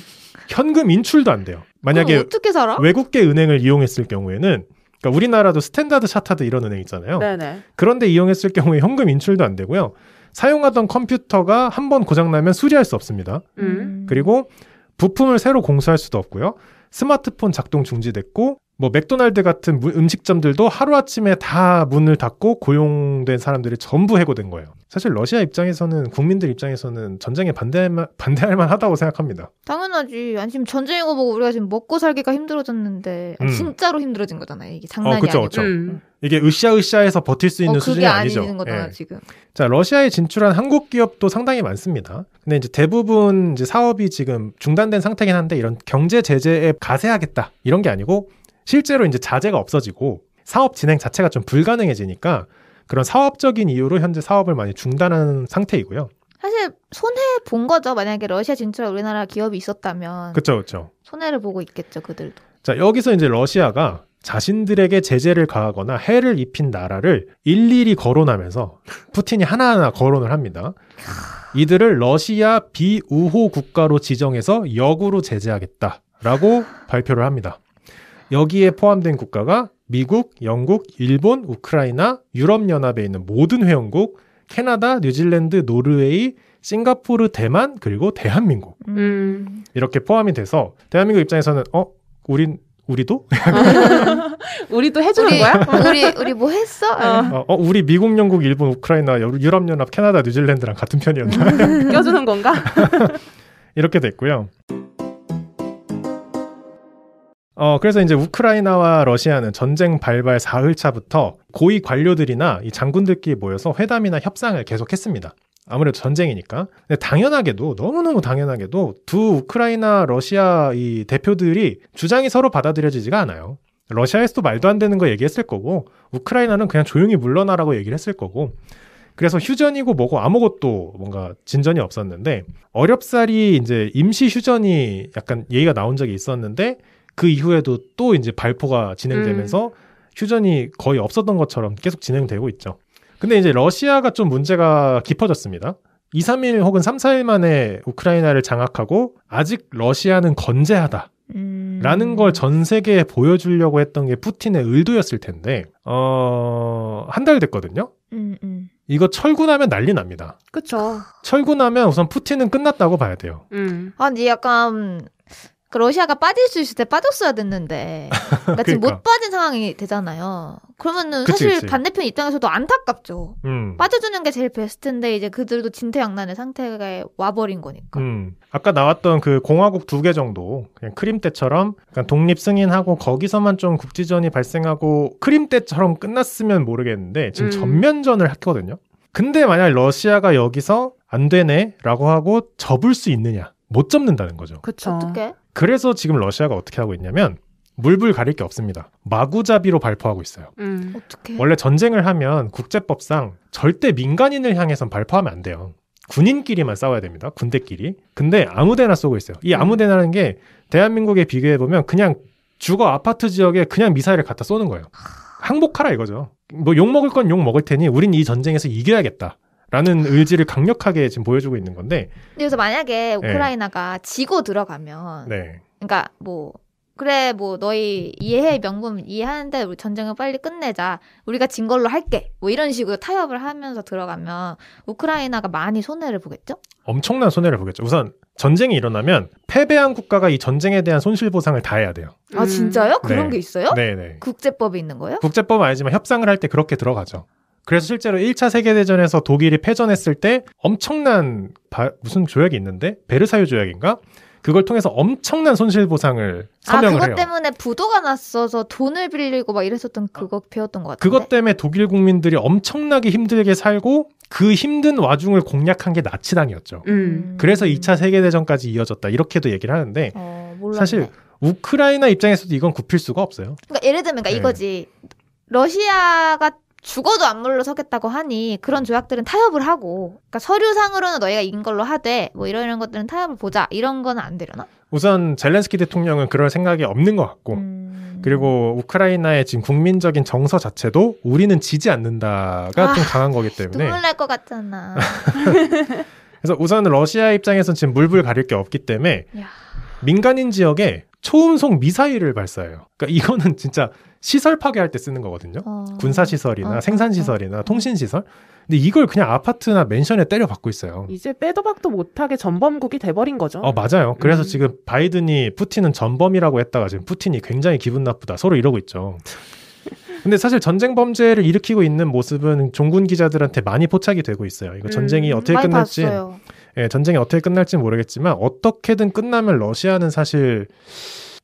Speaker 1: 현금 인출도 안 돼요. 만약에
Speaker 3: 어떻게 살아?
Speaker 1: 외국계 은행을 이용했을 경우에는 그러니까 우리나라도 스탠다드 차타드 이런 은행 있잖아요.
Speaker 2: 네네.
Speaker 1: 그런데 이용했을 경우에 현금 인출도 안 되고요. 사용하던 컴퓨터가 한 번 고장나면 수리할 수 없습니다.
Speaker 2: 음.
Speaker 1: 그리고 부품을 새로 공수할 수도 없고요. 스마트폰 작동 중지됐고 뭐 맥도날드 같은 무- 음식점들도 하루아침에 다 문을 닫고 고용된 사람들이 전부 해고된 거예요. 사실 러시아 입장에서는 국민들 입장에서는 전쟁에 반대할, 만- 반대할 만하다고 생각합니다.
Speaker 3: 당연하지. 아니, 지금 전쟁인 거 보고 우리가 지금 먹고 살기가 힘들어졌는데, 아니,
Speaker 1: 음.
Speaker 3: 진짜로 힘들어진 거잖아요. 이게 장난이
Speaker 1: 어, 그쵸,
Speaker 3: 아니고.
Speaker 1: 그쵸.
Speaker 2: 음.
Speaker 1: 이게 으쌰으쌰해서 버틸 수 있는
Speaker 3: 어,
Speaker 1: 수준이 아니죠.
Speaker 3: 거잖아,
Speaker 1: 예.
Speaker 3: 지금.
Speaker 1: 자, 러시아에 진출한 한국 기업도 상당히 많습니다. 근데 이제 대부분 이제 사업이 지금 중단된 상태긴 한데 이런 경제 제재에 가세하겠다 이런 게 아니고 실제로 이제 자재가 없어지고 사업 진행 자체가 좀 불가능해지니까 그런 사업적인 이유로 현재 사업을 많이 중단하는 상태이고요.
Speaker 3: 사실, 손해 본 거죠. 만약에 러시아 진출한 우리나라 기업이 있었다면.
Speaker 1: 그렇죠, 그렇죠.
Speaker 3: 손해를 보고 있겠죠, 그들도.
Speaker 1: 자, 여기서 이제 러시아가 자신들에게 제재를 가하거나 해를 입힌 나라를 일일이 거론하면서 푸틴이 하나하나 거론을 합니다. 이들을 러시아 비우호 국가로 지정해서 역으로 제재하겠다라고 발표를 합니다. 여기에 포함된 국가가 미국, 영국, 일본, 우크라이나, 유럽연합에 있는 모든 회원국, 캐나다, 뉴질랜드, 노르웨이, 싱가포르, 대만, 그리고 대한민국.
Speaker 2: 음.
Speaker 1: 이렇게 포함이 돼서 대한민국 입장에서는 어 우린 우리도
Speaker 2: 우리도 해주는
Speaker 3: 우리,
Speaker 2: 거야?
Speaker 3: 우리, 우리 뭐 했어?
Speaker 2: 어.
Speaker 1: 어, 어, 우리 미국 영국 일본 우크라이나 유- 유럽연합 캐나다 뉴질랜드랑 같은 편이었나
Speaker 2: 껴주는 건가?
Speaker 1: 이렇게 됐고요. 어, 그래서 이제 우크라이나와 러시아는 전쟁 발발 4흘차부터 고위 관료들이나 이 장군들끼리 모여서 회담이나 협상을 계속했습니다. 아무래도 전쟁이니까. 근데 당연하게도 너무너무 당연하게도 두 우크라이나 러시아 이 대표들이 주장이 서로 받아들여지지가 않아요. 러시아에서도 말도 안 되는 거 얘기했을 거고 우크라이나는 그냥 조용히 물러나라고 얘기를 했을 거고 그래서 휴전이고 뭐고 아무것도 뭔가 진전이 없었는데 어렵사리 이제 임시 휴전이 약간 얘기가 나온 적이 있었는데 그 이후에도 또 이제 발포가 진행되면서 휴전이 거의 없었던 것처럼 계속 진행되고 있죠. 근데 이제 러시아가 좀 문제가 깊어졌습니다. 2, 3일 혹은 3, 4일 만에 우크라이나를 장악하고 아직 러시아는 건재하다.
Speaker 3: 음.
Speaker 1: 라는 걸 전 세계에 보여주려고 했던 게 푸틴의 의도였을 텐데, 어, 한 달 됐거든요?
Speaker 3: 음, 음.
Speaker 1: 이거 철군하면 난리 납니다.
Speaker 2: 그쵸.
Speaker 1: 철군하면 우선 푸틴은 끝났다고 봐야 돼요.
Speaker 2: 음.
Speaker 3: 아, 근데 약간 그 러시아가 빠질 수 있을 때 빠졌어야 됐는데, 그러니까 지금
Speaker 1: 그러니까.
Speaker 3: 못 빠진 상황이 되잖아요. 그러면은
Speaker 1: 그치,
Speaker 3: 사실
Speaker 1: 그치.
Speaker 3: 반대편 입장에서도 안타깝죠.
Speaker 1: 음.
Speaker 3: 빠져주는 게 제일 베스트인데 이제 그들도 진퇴양난의 상태가 와버린 거니까.
Speaker 1: 음. 아까 나왔던 그 공화국 두 개 정도, 그냥 크림 때처럼 약간 독립 승인하고 거기서만 좀 국지전이 발생하고 크림 때처럼 끝났으면 모르겠는데 지금
Speaker 2: 음.
Speaker 1: 전면전을 했거든요. 근데 만약 러시아가 여기서 안 되네 라고 하고 접을 수 있느냐? 못 접는다는 거죠.
Speaker 2: 그쵸.
Speaker 3: 어떻게?
Speaker 1: 그래서 지금 러시아가 어떻게 하고 있냐면 물불 가릴 게 없습니다. 마구잡이로 발포하고 있어요.
Speaker 2: 음.
Speaker 3: 어떻게?
Speaker 1: 원래 전쟁을 하면 국제법상 절대 민간인을 향해선 발포하면 안 돼요. 군인끼리만 싸워야 됩니다. 군대끼리. 근데 아무데나 쏘고 있어요. 이 아무데나라는 게 대한민국에 비교해 보면 그냥 주거 아파트 지역에 그냥 미사일을 갖다 쏘는 거예요. 항복하라 이거죠. 뭐 욕 먹을 건 욕 먹을 테니 우린 이 전쟁에서 이겨야겠다. 라는 의지를 강력하게 지금 보여주고 있는 건데,
Speaker 3: 그래서 만약에 우크라이나가 지고 들어가면,
Speaker 1: 네.
Speaker 3: 그러니까 뭐 그래 뭐 너희 이해해 명분 이해하는데 우리 전쟁을 빨리 끝내자 우리가 진 걸로 할게 뭐 이런 식으로 타협을 하면서 들어가면 우크라이나가 많이 손해를 보겠죠?
Speaker 1: 엄청난 손해를 보겠죠. 우선 전쟁이 일어나면 패배한 국가가 이 전쟁에 대한 손실 보상을 다 해야 돼요.
Speaker 3: 아
Speaker 2: 음.
Speaker 3: 진짜요? 그런
Speaker 1: 네.
Speaker 3: 게 있어요?
Speaker 1: 네네.
Speaker 3: 국제법이 있는 거예요?
Speaker 1: 국제법은 아니지만 협상을 할 때 그렇게 들어가죠. 그래서 실제로 1차 세계대전에서 독일이 패전했을 때 엄청난 바- 무슨 조약이 있는데 베르사유 조약인가? 그걸 통해서 엄청난 손실 보상을
Speaker 3: 아
Speaker 1: 서명을
Speaker 3: 그것
Speaker 1: 해요.
Speaker 3: 때문에 부도가 났어서 돈을 빌리고 막 이랬었던 그거 배웠던 것 같은데.
Speaker 1: 그것 때문에 독일 국민들이 엄청나게 힘들게 살고 그 힘든 와중을 공략한 게 나치당이었죠.
Speaker 2: 음.
Speaker 1: 그래서 2차 세계 대전까지 이어졌다. 이렇게도 얘기를 하는데
Speaker 3: 어.
Speaker 1: 사실 우크라이나 입장에서도 이건 굽힐 수가 없어요.
Speaker 3: 그러니까 예를 들면 그러니까
Speaker 1: 네.
Speaker 3: 이거지. 러시아가 죽어도 안 물러서겠다고 하니 그런 조약들은 타협을 하고 그러니까 서류상으로는 너희가 이긴 걸로 하되 뭐 이런 이런 것들은 타협을 보자 이런 거는 안 되려나?
Speaker 1: 우선 젤렌스키 대통령은 그럴 생각이 없는 것 같고
Speaker 3: 음.
Speaker 1: 그리고 우크라이나의 지금 국민적인 정서 자체도 우리는 지지 않는다가
Speaker 3: 아,
Speaker 1: 좀 강한 거기 때문에
Speaker 3: 눈물 날 것 같잖아.
Speaker 1: 그래서 우선 러시아 입장에서는 지금 물불 가릴 게 없기 때문에
Speaker 3: 야.
Speaker 1: 민간인 지역에 초음속 미사일을 발사해요. 그러니까 이거는 진짜 시설 파괴할 때 쓰는 거거든요.
Speaker 3: 어.
Speaker 1: 군사 시설이나
Speaker 3: 어,
Speaker 1: 생산
Speaker 3: 어,
Speaker 1: 시설이나 통신 시설. 근데 이걸 그냥 아파트나 맨션에 때려 박고 있어요.
Speaker 2: 이제 빼도 박도 못하게 전범국이 돼버린 거죠.
Speaker 1: 어 맞아요. 그래서
Speaker 2: 음.
Speaker 1: 지금 바이든이 푸틴은 전범이라고 했다가 지금 푸틴이 굉장히 기분 나쁘다 서로 이러고 있죠. 근데 사실 전쟁 범죄를 일으키고 있는 모습은 종군 기자들한테 많이 포착이 되고 있어요. 이거 전쟁이
Speaker 2: 음,
Speaker 1: 어떻게 끝날지. 예, 전쟁이 어떻게 끝날지 모르겠지만 어떻게든 끝나면 러시아는 사실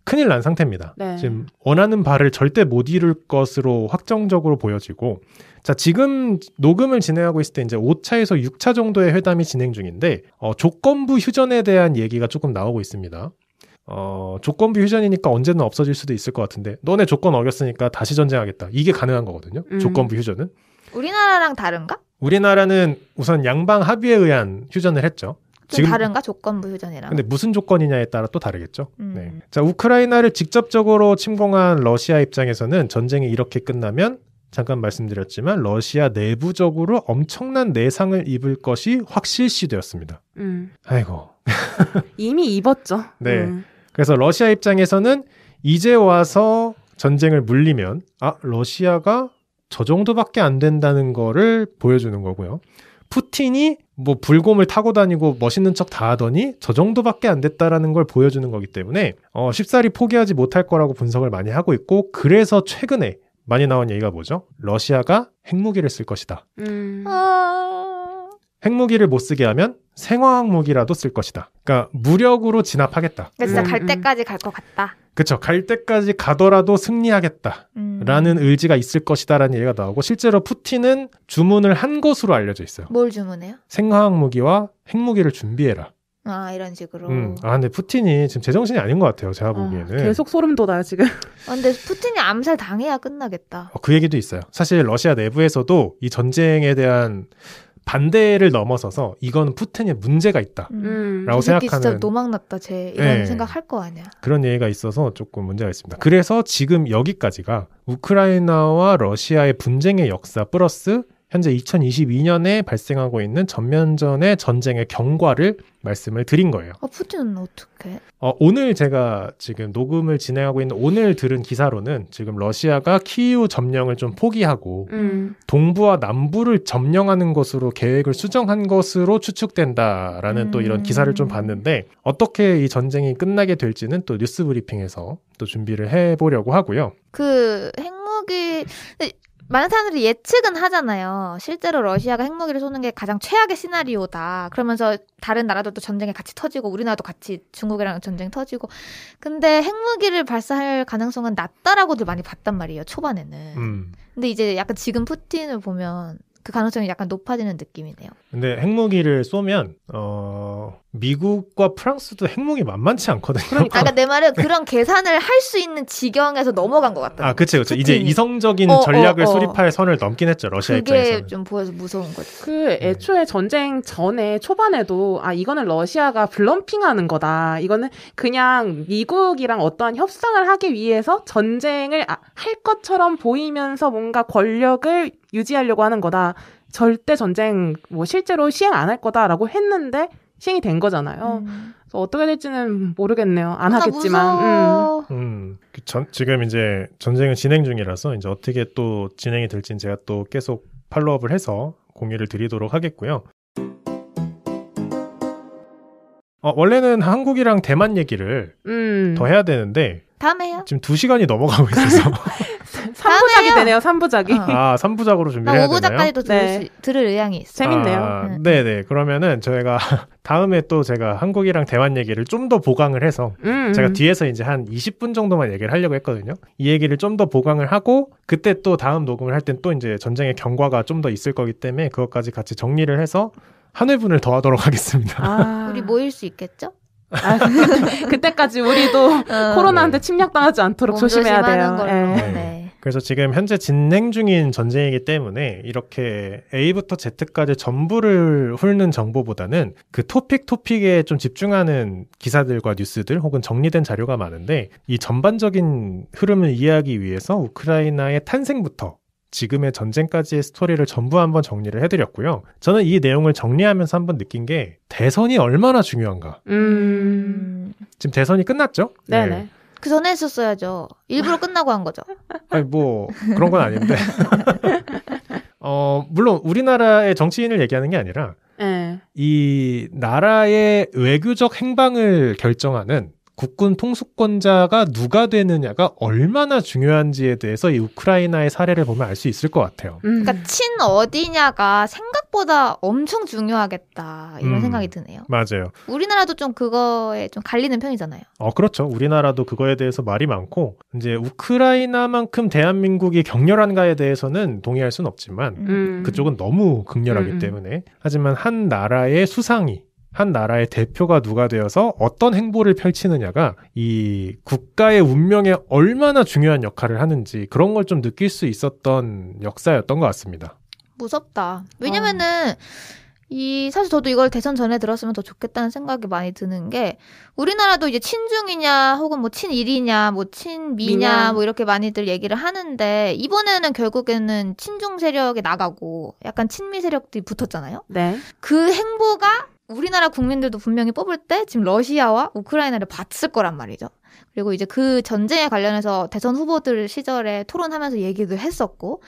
Speaker 1: 큰일 난 상태입니다.
Speaker 2: 네.
Speaker 1: 지금 원하는 바를 절대 못 이룰 것으로 확정적으로 보여지고 자 지금 녹음을 진행하고 있을 때 이제 5차에서 6차 정도의 회담이 진행 중인데 어, 조건부 휴전에 대한 얘기가 조금 나오고 있습니다. 어, 조건부 휴전이니까 언제는 없어질 수도 있을 것 같은데 너네 조건 어겼으니까 다시 전쟁하겠다. 이게 가능한 거거든요.
Speaker 2: 음.
Speaker 1: 조건부 휴전은.
Speaker 3: 우리나라랑 다른가?
Speaker 1: 우리나라는 우선 양방 합의에 의한 휴전을 했죠.
Speaker 3: 좀
Speaker 1: 지금-
Speaker 3: 다른가? 조건부 휴전이랑.
Speaker 1: 근데 무슨 조건이냐에 따라 또 다르겠죠.
Speaker 3: 음.
Speaker 1: 네. 자, 우크라이나를 직접적으로 침공한 러시아 입장에서는 전쟁이 이렇게 끝나면 잠깐 말씀드렸지만 러시아 내부적으로 엄청난 내상을 입을 것이 확실시되었습니다.
Speaker 2: 음.
Speaker 1: 아이고.
Speaker 2: 이미 입었죠.
Speaker 1: 네.
Speaker 2: 음.
Speaker 1: 그래서 러시아 입장에서는 이제 와서 전쟁을 물리면 아, 러시아가 저 정도밖에 안 된다는 거를 보여주는 거고요. 푸틴이 뭐 불곰을 타고 다니고 멋있는 척 다 하더니 저 정도밖에 안 됐다라는 걸 보여주는 거기 때문에 어, 쉽사리 포기하지 못할 거라고 분석을 많이 하고 있고 그래서 최근에 많이 나온 얘기가 뭐죠? 러시아가 핵무기를 쓸 것이다.
Speaker 2: 음.
Speaker 3: 아...
Speaker 1: 핵무기를 못 쓰게 하면 생화학 무기라도 쓸 것이다. 그러니까 무력으로 진압하겠다.
Speaker 3: 그러니까 진짜
Speaker 2: 음,
Speaker 3: 갈
Speaker 2: 음.
Speaker 3: 때까지 갈 것 같다.
Speaker 1: 그쵸. 갈 때까지 가더라도 승리하겠다.
Speaker 3: 음.
Speaker 1: 라는 의지가 있을 것이다라는 얘기가 나오고 실제로 푸틴은 주문을 한 것으로 알려져 있어요.
Speaker 3: 뭘 주문해요?
Speaker 1: 생화학 무기와 핵무기를 준비해라.
Speaker 3: 아 이런 식으로.
Speaker 1: 음. 아 근데 푸틴이 지금 제정신이 아닌 것 같아요. 제가
Speaker 2: 아,
Speaker 1: 보기에는.
Speaker 2: 계속 소름 돋아요 지금.
Speaker 3: 아, 근데 푸틴이 암살 당해야 끝나겠다.
Speaker 1: 어, 그 얘기도 있어요. 사실 러시아 내부에서도 이 전쟁에 대한 반대를 넘어서서 이건 푸틴의 문제가 있다.
Speaker 2: 음.
Speaker 1: 라고
Speaker 3: 새끼
Speaker 1: 생각하는-
Speaker 3: 진짜 노망났다. 쟤 이런
Speaker 1: 네.
Speaker 3: 생각 할 거 아니야.
Speaker 1: 그런 얘기가 있어서 조금 문제가 있습니다. 그래서 지금 여기까지가 우크라이나와 러시아의 분쟁의 역사 플러스 현재 2022년에 발생하고 있는 전면전의 전쟁의 경과를 말씀을 드린 거예요.
Speaker 3: 아 푸틴은 어떻게?
Speaker 1: 어, 오늘 제가 지금 녹음을 진행하고 있는 오늘 들은 기사로는 지금 러시아가 키이우 점령을 좀 포기하고
Speaker 2: 음.
Speaker 1: 동부와 남부를 점령하는 것으로 계획을 수정한 것으로 추측된다라는 또 이런
Speaker 3: 음.
Speaker 1: 기사를 좀 봤는데 어떻게 이 전쟁이 끝나게 될지는 또 뉴스 브리핑에서 또 준비를 해보려고 하고요.
Speaker 3: 그 핵무기 많은 사람들이 예측은 하잖아요. 실제로 러시아가 핵무기를 쏘는 게 가장 최악의 시나리오다. 그러면서 다른 나라들도 전쟁이 같이 터지고 우리나라도 같이 중국이랑 전쟁 터지고. 근데 핵무기를 발사할 가능성은 낮다라고들 많이 봤단 말이에요. 초반에는.
Speaker 1: 음.
Speaker 3: 근데 이제 약간 지금 푸틴을 보면 그 가능성이 약간 높아지는 느낌이네요.
Speaker 1: 근데 핵무기를 쏘면 어 미국과 프랑스도 핵무기 만만치 않거든요.
Speaker 3: 그러니까, 내 말은 그런 계산을 할 수 있는 지경에서 넘어간 것 같다.
Speaker 1: 아, 그치, 그치. 이제
Speaker 3: 푸틴이.
Speaker 1: 이성적인
Speaker 3: 어,
Speaker 1: 전략을
Speaker 3: 어, 어.
Speaker 1: 수립할 선을 넘긴 했죠, 러시아
Speaker 3: 그게
Speaker 1: 입장에서는.
Speaker 3: 좀 보여서 무서운 거지.
Speaker 2: 그 애초에 전쟁 전에 초반에도 아 이거는 러시아가 블럼핑하는 거다. 이거는 그냥 미국이랑 어떠한 협상을 하기 위해서 전쟁을 아- 할 것처럼 보이면서 뭔가 권력을 유지하려고 하는 거다. 절대 전쟁 뭐 실제로 시행 안 할 거다라고 했는데 시행이 된 거잖아요.
Speaker 3: 음.
Speaker 2: 그래서 어떻게 될지는 모르겠네요. 안
Speaker 3: 아,
Speaker 2: 하겠지만. 음.
Speaker 3: 무서워.
Speaker 1: 음, 그 전, 지금 이제 전쟁은 진행 중이라서 이제 어떻게 또 진행이 될지는 제가 또 계속 팔로업을 해서 공유를 드리도록 하겠고요. 어, 원래는 한국이랑 대만 얘기를
Speaker 2: 음.
Speaker 1: 더 해야 되는데
Speaker 3: 다음에 해요.
Speaker 1: 지금 2시간이 넘어가고 있어서
Speaker 2: 3부작이 되네요. 3부작이.
Speaker 3: 어.
Speaker 1: 아, 3부작으로 준비를 해야
Speaker 3: 나
Speaker 1: 되나요?
Speaker 3: 5부작까지도 들을,
Speaker 2: 네.
Speaker 3: 수- 들을 의향이 있어.
Speaker 2: 재밌네요.
Speaker 1: 아,
Speaker 3: 음.
Speaker 1: 네네. 그러면은 저희가 다음에 또 제가 한국이랑 대만 얘기를 좀 더 보강을 해서
Speaker 2: 음.
Speaker 1: 제가 뒤에서 이제 한 20분 정도만 얘기를 하려고 했거든요. 이 얘기를 좀 더 보강을 하고 그때 또 다음 녹음을 할 땐 또 이제 전쟁의 경과가 좀 더 있을 거기 때문에 그것까지 같이 정리를 해서 한 회분을 더 하도록 하겠습니다.
Speaker 2: 아.
Speaker 3: 우리 모일 수 있겠죠?
Speaker 2: 아, 그때까지 우리도
Speaker 3: 어.
Speaker 2: 코로나한테 침략당하지 않도록
Speaker 3: 몸
Speaker 2: 조심해야 돼요. 예.
Speaker 3: 네.
Speaker 1: 그래서 지금 현재 진행 중인 전쟁이기 때문에 이렇게 A부터 Z까지 전부를 훑는 정보보다는 그 토픽 토픽에 좀 집중하는 기사들과 뉴스들 혹은 정리된 자료가 많은데 이 전반적인 흐름을 이해하기 위해서 우크라이나의 탄생부터 지금의 전쟁까지의 스토리를 전부 한번 정리를 해드렸고요. 저는 이 내용을 정리하면서 한번 느낀 게 대선이 얼마나 중요한가.
Speaker 2: 음.
Speaker 3: 음.
Speaker 1: 지금 대선이 끝났죠?
Speaker 2: 네네.
Speaker 3: 그 전에 했었어야죠. 일부러 끝나고 한 거죠.
Speaker 1: 아니 뭐 그런 건 아닌데. 어 물론 우리나라의 정치인을 얘기하는 게 아니라
Speaker 2: 예.
Speaker 1: 이 나라의 외교적 행방을 결정하는 국군 통수권자가 누가 되느냐가 얼마나 중요한지에 대해서 이 우크라이나의 사례를 보면 알 수 있을 것 같아요.
Speaker 2: 음.
Speaker 3: 그러니까 친 어디냐가 생각보다 엄청 중요하겠다 이런
Speaker 1: 음.
Speaker 3: 생각이 드네요.
Speaker 1: 맞아요.
Speaker 3: 우리나라도 좀 그거에 좀 갈리는 편이잖아요.
Speaker 1: 어 그렇죠. 우리나라도 그거에 대해서 말이 많고 이제 우크라이나만큼 대한민국이 격렬한가에 대해서는 동의할 수는 없지만
Speaker 2: 음.
Speaker 1: 그쪽은 너무 극렬하기
Speaker 2: 음, 음.
Speaker 1: 때문에 하지만 한 나라의 수상이 한 나라의 대표가 누가 되어서 어떤 행보를 펼치느냐가 이 국가의 운명에 얼마나 중요한 역할을 하는지 그런 걸 좀 느낄 수 있었던 역사였던 것 같습니다.
Speaker 3: 무섭다. 왜냐면은 이 사실 저도 이걸 대선 전에 들었으면 더 좋겠다는 생각이 많이 드는 게 우리나라도 이제 친중이냐 혹은 뭐 친일이냐 뭐 친미냐
Speaker 2: 미냐.
Speaker 3: 뭐 이렇게 많이들 얘기를 하는데 이번에는 결국에는 친중 세력이 나가고 약간 친미 세력들이 붙었잖아요.
Speaker 2: 네.
Speaker 3: 그 행보가 우리나라 국민들도 분명히 뽑을 때 지금 러시아와 우크라이나를 봤을 거란 말이죠. 그리고 이제 그 전쟁에 관련해서 대선 후보들 시절에 토론하면서 얘기도 했었고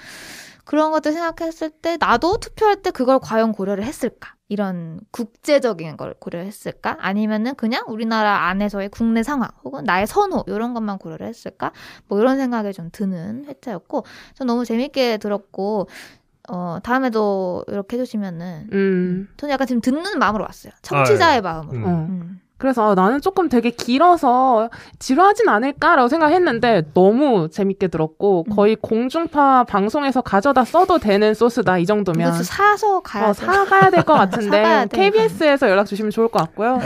Speaker 3: 그런 것들 생각했을 때 나도 투표할 때 그걸 과연 고려를 했을까? 이런 국제적인 걸 고려했을까? 아니면은 그냥 우리나라 안에서의 국내 상황 혹은 나의 선호 이런 것만 고려를 했을까? 뭐 이런 생각이 좀 드는 회차였고 전 너무 재밌게 들었고 어, 다음에도 이렇게 해주시면은
Speaker 2: 음.
Speaker 3: 저는 약간 지금 듣는 마음으로 왔어요. 청취자의
Speaker 1: 아, 예.
Speaker 3: 마음으로.
Speaker 1: 음.
Speaker 2: 어.
Speaker 3: 음.
Speaker 2: 그래서 아, 나는 조금 되게 길어서 지루하진 않을까라고 생각했는데 너무 재밌게 들었고
Speaker 3: 음.
Speaker 2: 거의 공중파 방송에서 가져다 써도 되는 소스다 이 정도면
Speaker 3: 사서 가야
Speaker 2: 어,
Speaker 3: 돼.
Speaker 2: 사가야 될 것 같은데
Speaker 3: 돼.
Speaker 2: KBS에서 연락 주시면 좋을 것 같고요.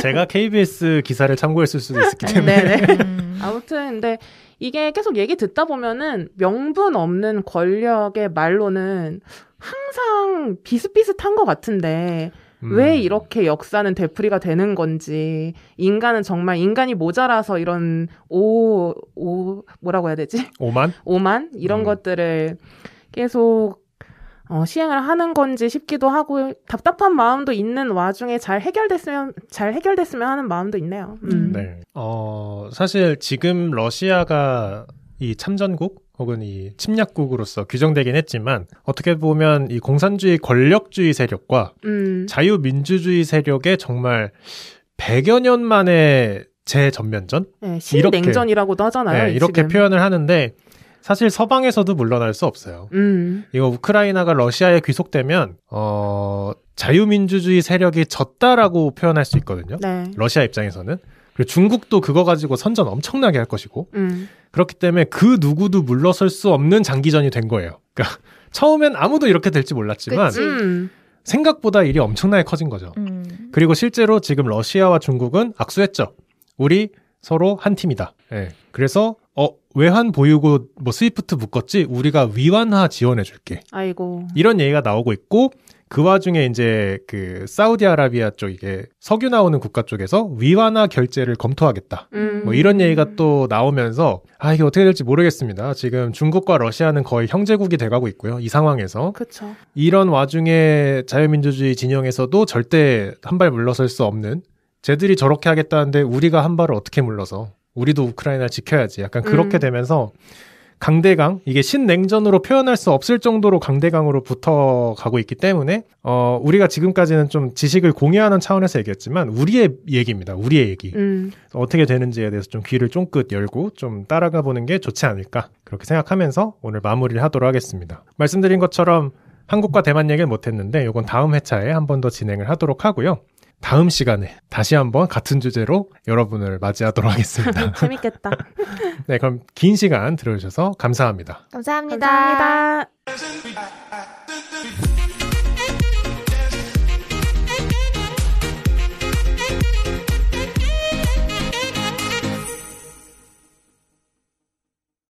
Speaker 1: 제, 가 KBS 기사를 참고했을 수도 있었기 때문에
Speaker 2: 네네.
Speaker 3: 음.
Speaker 2: 아무튼 근데 이게 계속 얘기 듣다 보면은 명분 없는 권력의 말로는 항상 비슷비슷한 것 같은데
Speaker 1: 음.
Speaker 2: 왜 이렇게 역사는 되풀이가 되는 건지 인간은 정말 인간이 모자라서 이런 오 오 뭐라고 해야 되지
Speaker 1: 오만
Speaker 2: 오만 이런
Speaker 1: 음.
Speaker 2: 것들을 계속 어, 시행을 하는 건지 싶기도 하고 답답한 마음도 있는 와중에 잘 해결됐으면 잘 해결됐으면 하는 마음도 있네요. 음.
Speaker 1: 네. 어, 사실 지금 러시아가 이 참전국 혹은 이 침략국으로서 규정되긴 했지만 어떻게 보면 이 공산주의 권력주의 세력과
Speaker 2: 음.
Speaker 1: 자유민주주의 세력의 정말 100여 년 만에 재전면전?
Speaker 2: 네, 신냉전이라고도 하잖아요.
Speaker 1: 네, 이렇게
Speaker 2: 지금.
Speaker 1: 표현을 하는데 사실 서방에서도 물러날 수 없어요.
Speaker 2: 음.
Speaker 1: 이거 우크라이나가 러시아에 귀속되면 어, 자유민주주의 세력이 졌다라고 표현할 수 있거든요.
Speaker 2: 네.
Speaker 1: 러시아 입장에서는. 그리고 중국도 그거 가지고 선전 엄청나게 할 것이고.
Speaker 2: 음.
Speaker 1: 그렇기 때문에 그 누구도 물러설 수 없는 장기전이 된 거예요. 그러니까 처음엔 아무도 이렇게 될지 몰랐지만
Speaker 3: 그치.
Speaker 2: 음.
Speaker 1: 생각보다 일이 엄청나게 커진 거죠.
Speaker 3: 음.
Speaker 1: 그리고 실제로 지금 러시아와 중국은 악수했죠. 우리 서로 한 팀이다. 예. 그래서 어 외환 보유고 뭐 스위프트 묶었지 우리가 위완화 지원해 줄게.
Speaker 2: 아이고.
Speaker 1: 이런 얘기가 나오고 있고 그 와중에 이제 그 사우디아라비아 쪽 이게 석유 나오는 국가 쪽에서 위완화 결제를 검토하겠다.
Speaker 2: 음.
Speaker 1: 뭐 이런 얘기가 또 나오면서 아 이게 어떻게 될지 모르겠습니다. 지금 중국과 러시아는 거의 형제국이 돼가고 있고요. 이 상황에서
Speaker 2: 그쵸.
Speaker 1: 이런 와중에 자유민주주의 진영에서도 절대 한 발 물러설 수 없는 쟤들이 저렇게 하겠다는데 우리가 한 발을 어떻게 물러서 우리도 우크라이나 지켜야지 약간 그렇게
Speaker 2: 음.
Speaker 1: 되면서 강대강 이게 신냉전으로 표현할 수 없을 정도로 강대강으로 붙어가고 있기 때문에 어 우리가 지금까지는 좀 지식을 공유하는 차원에서 얘기했지만 우리의 얘기입니다 우리의 얘기
Speaker 2: 음.
Speaker 1: 어떻게 되는지에 대해서 좀 귀를 쫑긋 열고 좀 따라가 보는 게 좋지 않을까 그렇게 생각하면서 오늘 마무리를 하도록 하겠습니다. 말씀드린 것처럼 한국과 대만 얘기를 못했는데 이건 다음 회차에 한 번 더 진행을 하도록 하고요. 다음 시간에 다시 한번 같은 주제로 여러분을 맞이하도록 하겠습니다.
Speaker 2: 재밌겠다.
Speaker 1: 네, 그럼 긴 시간 들어주셔서 감사합니다.
Speaker 3: 감사합니다.
Speaker 2: 감사합니다.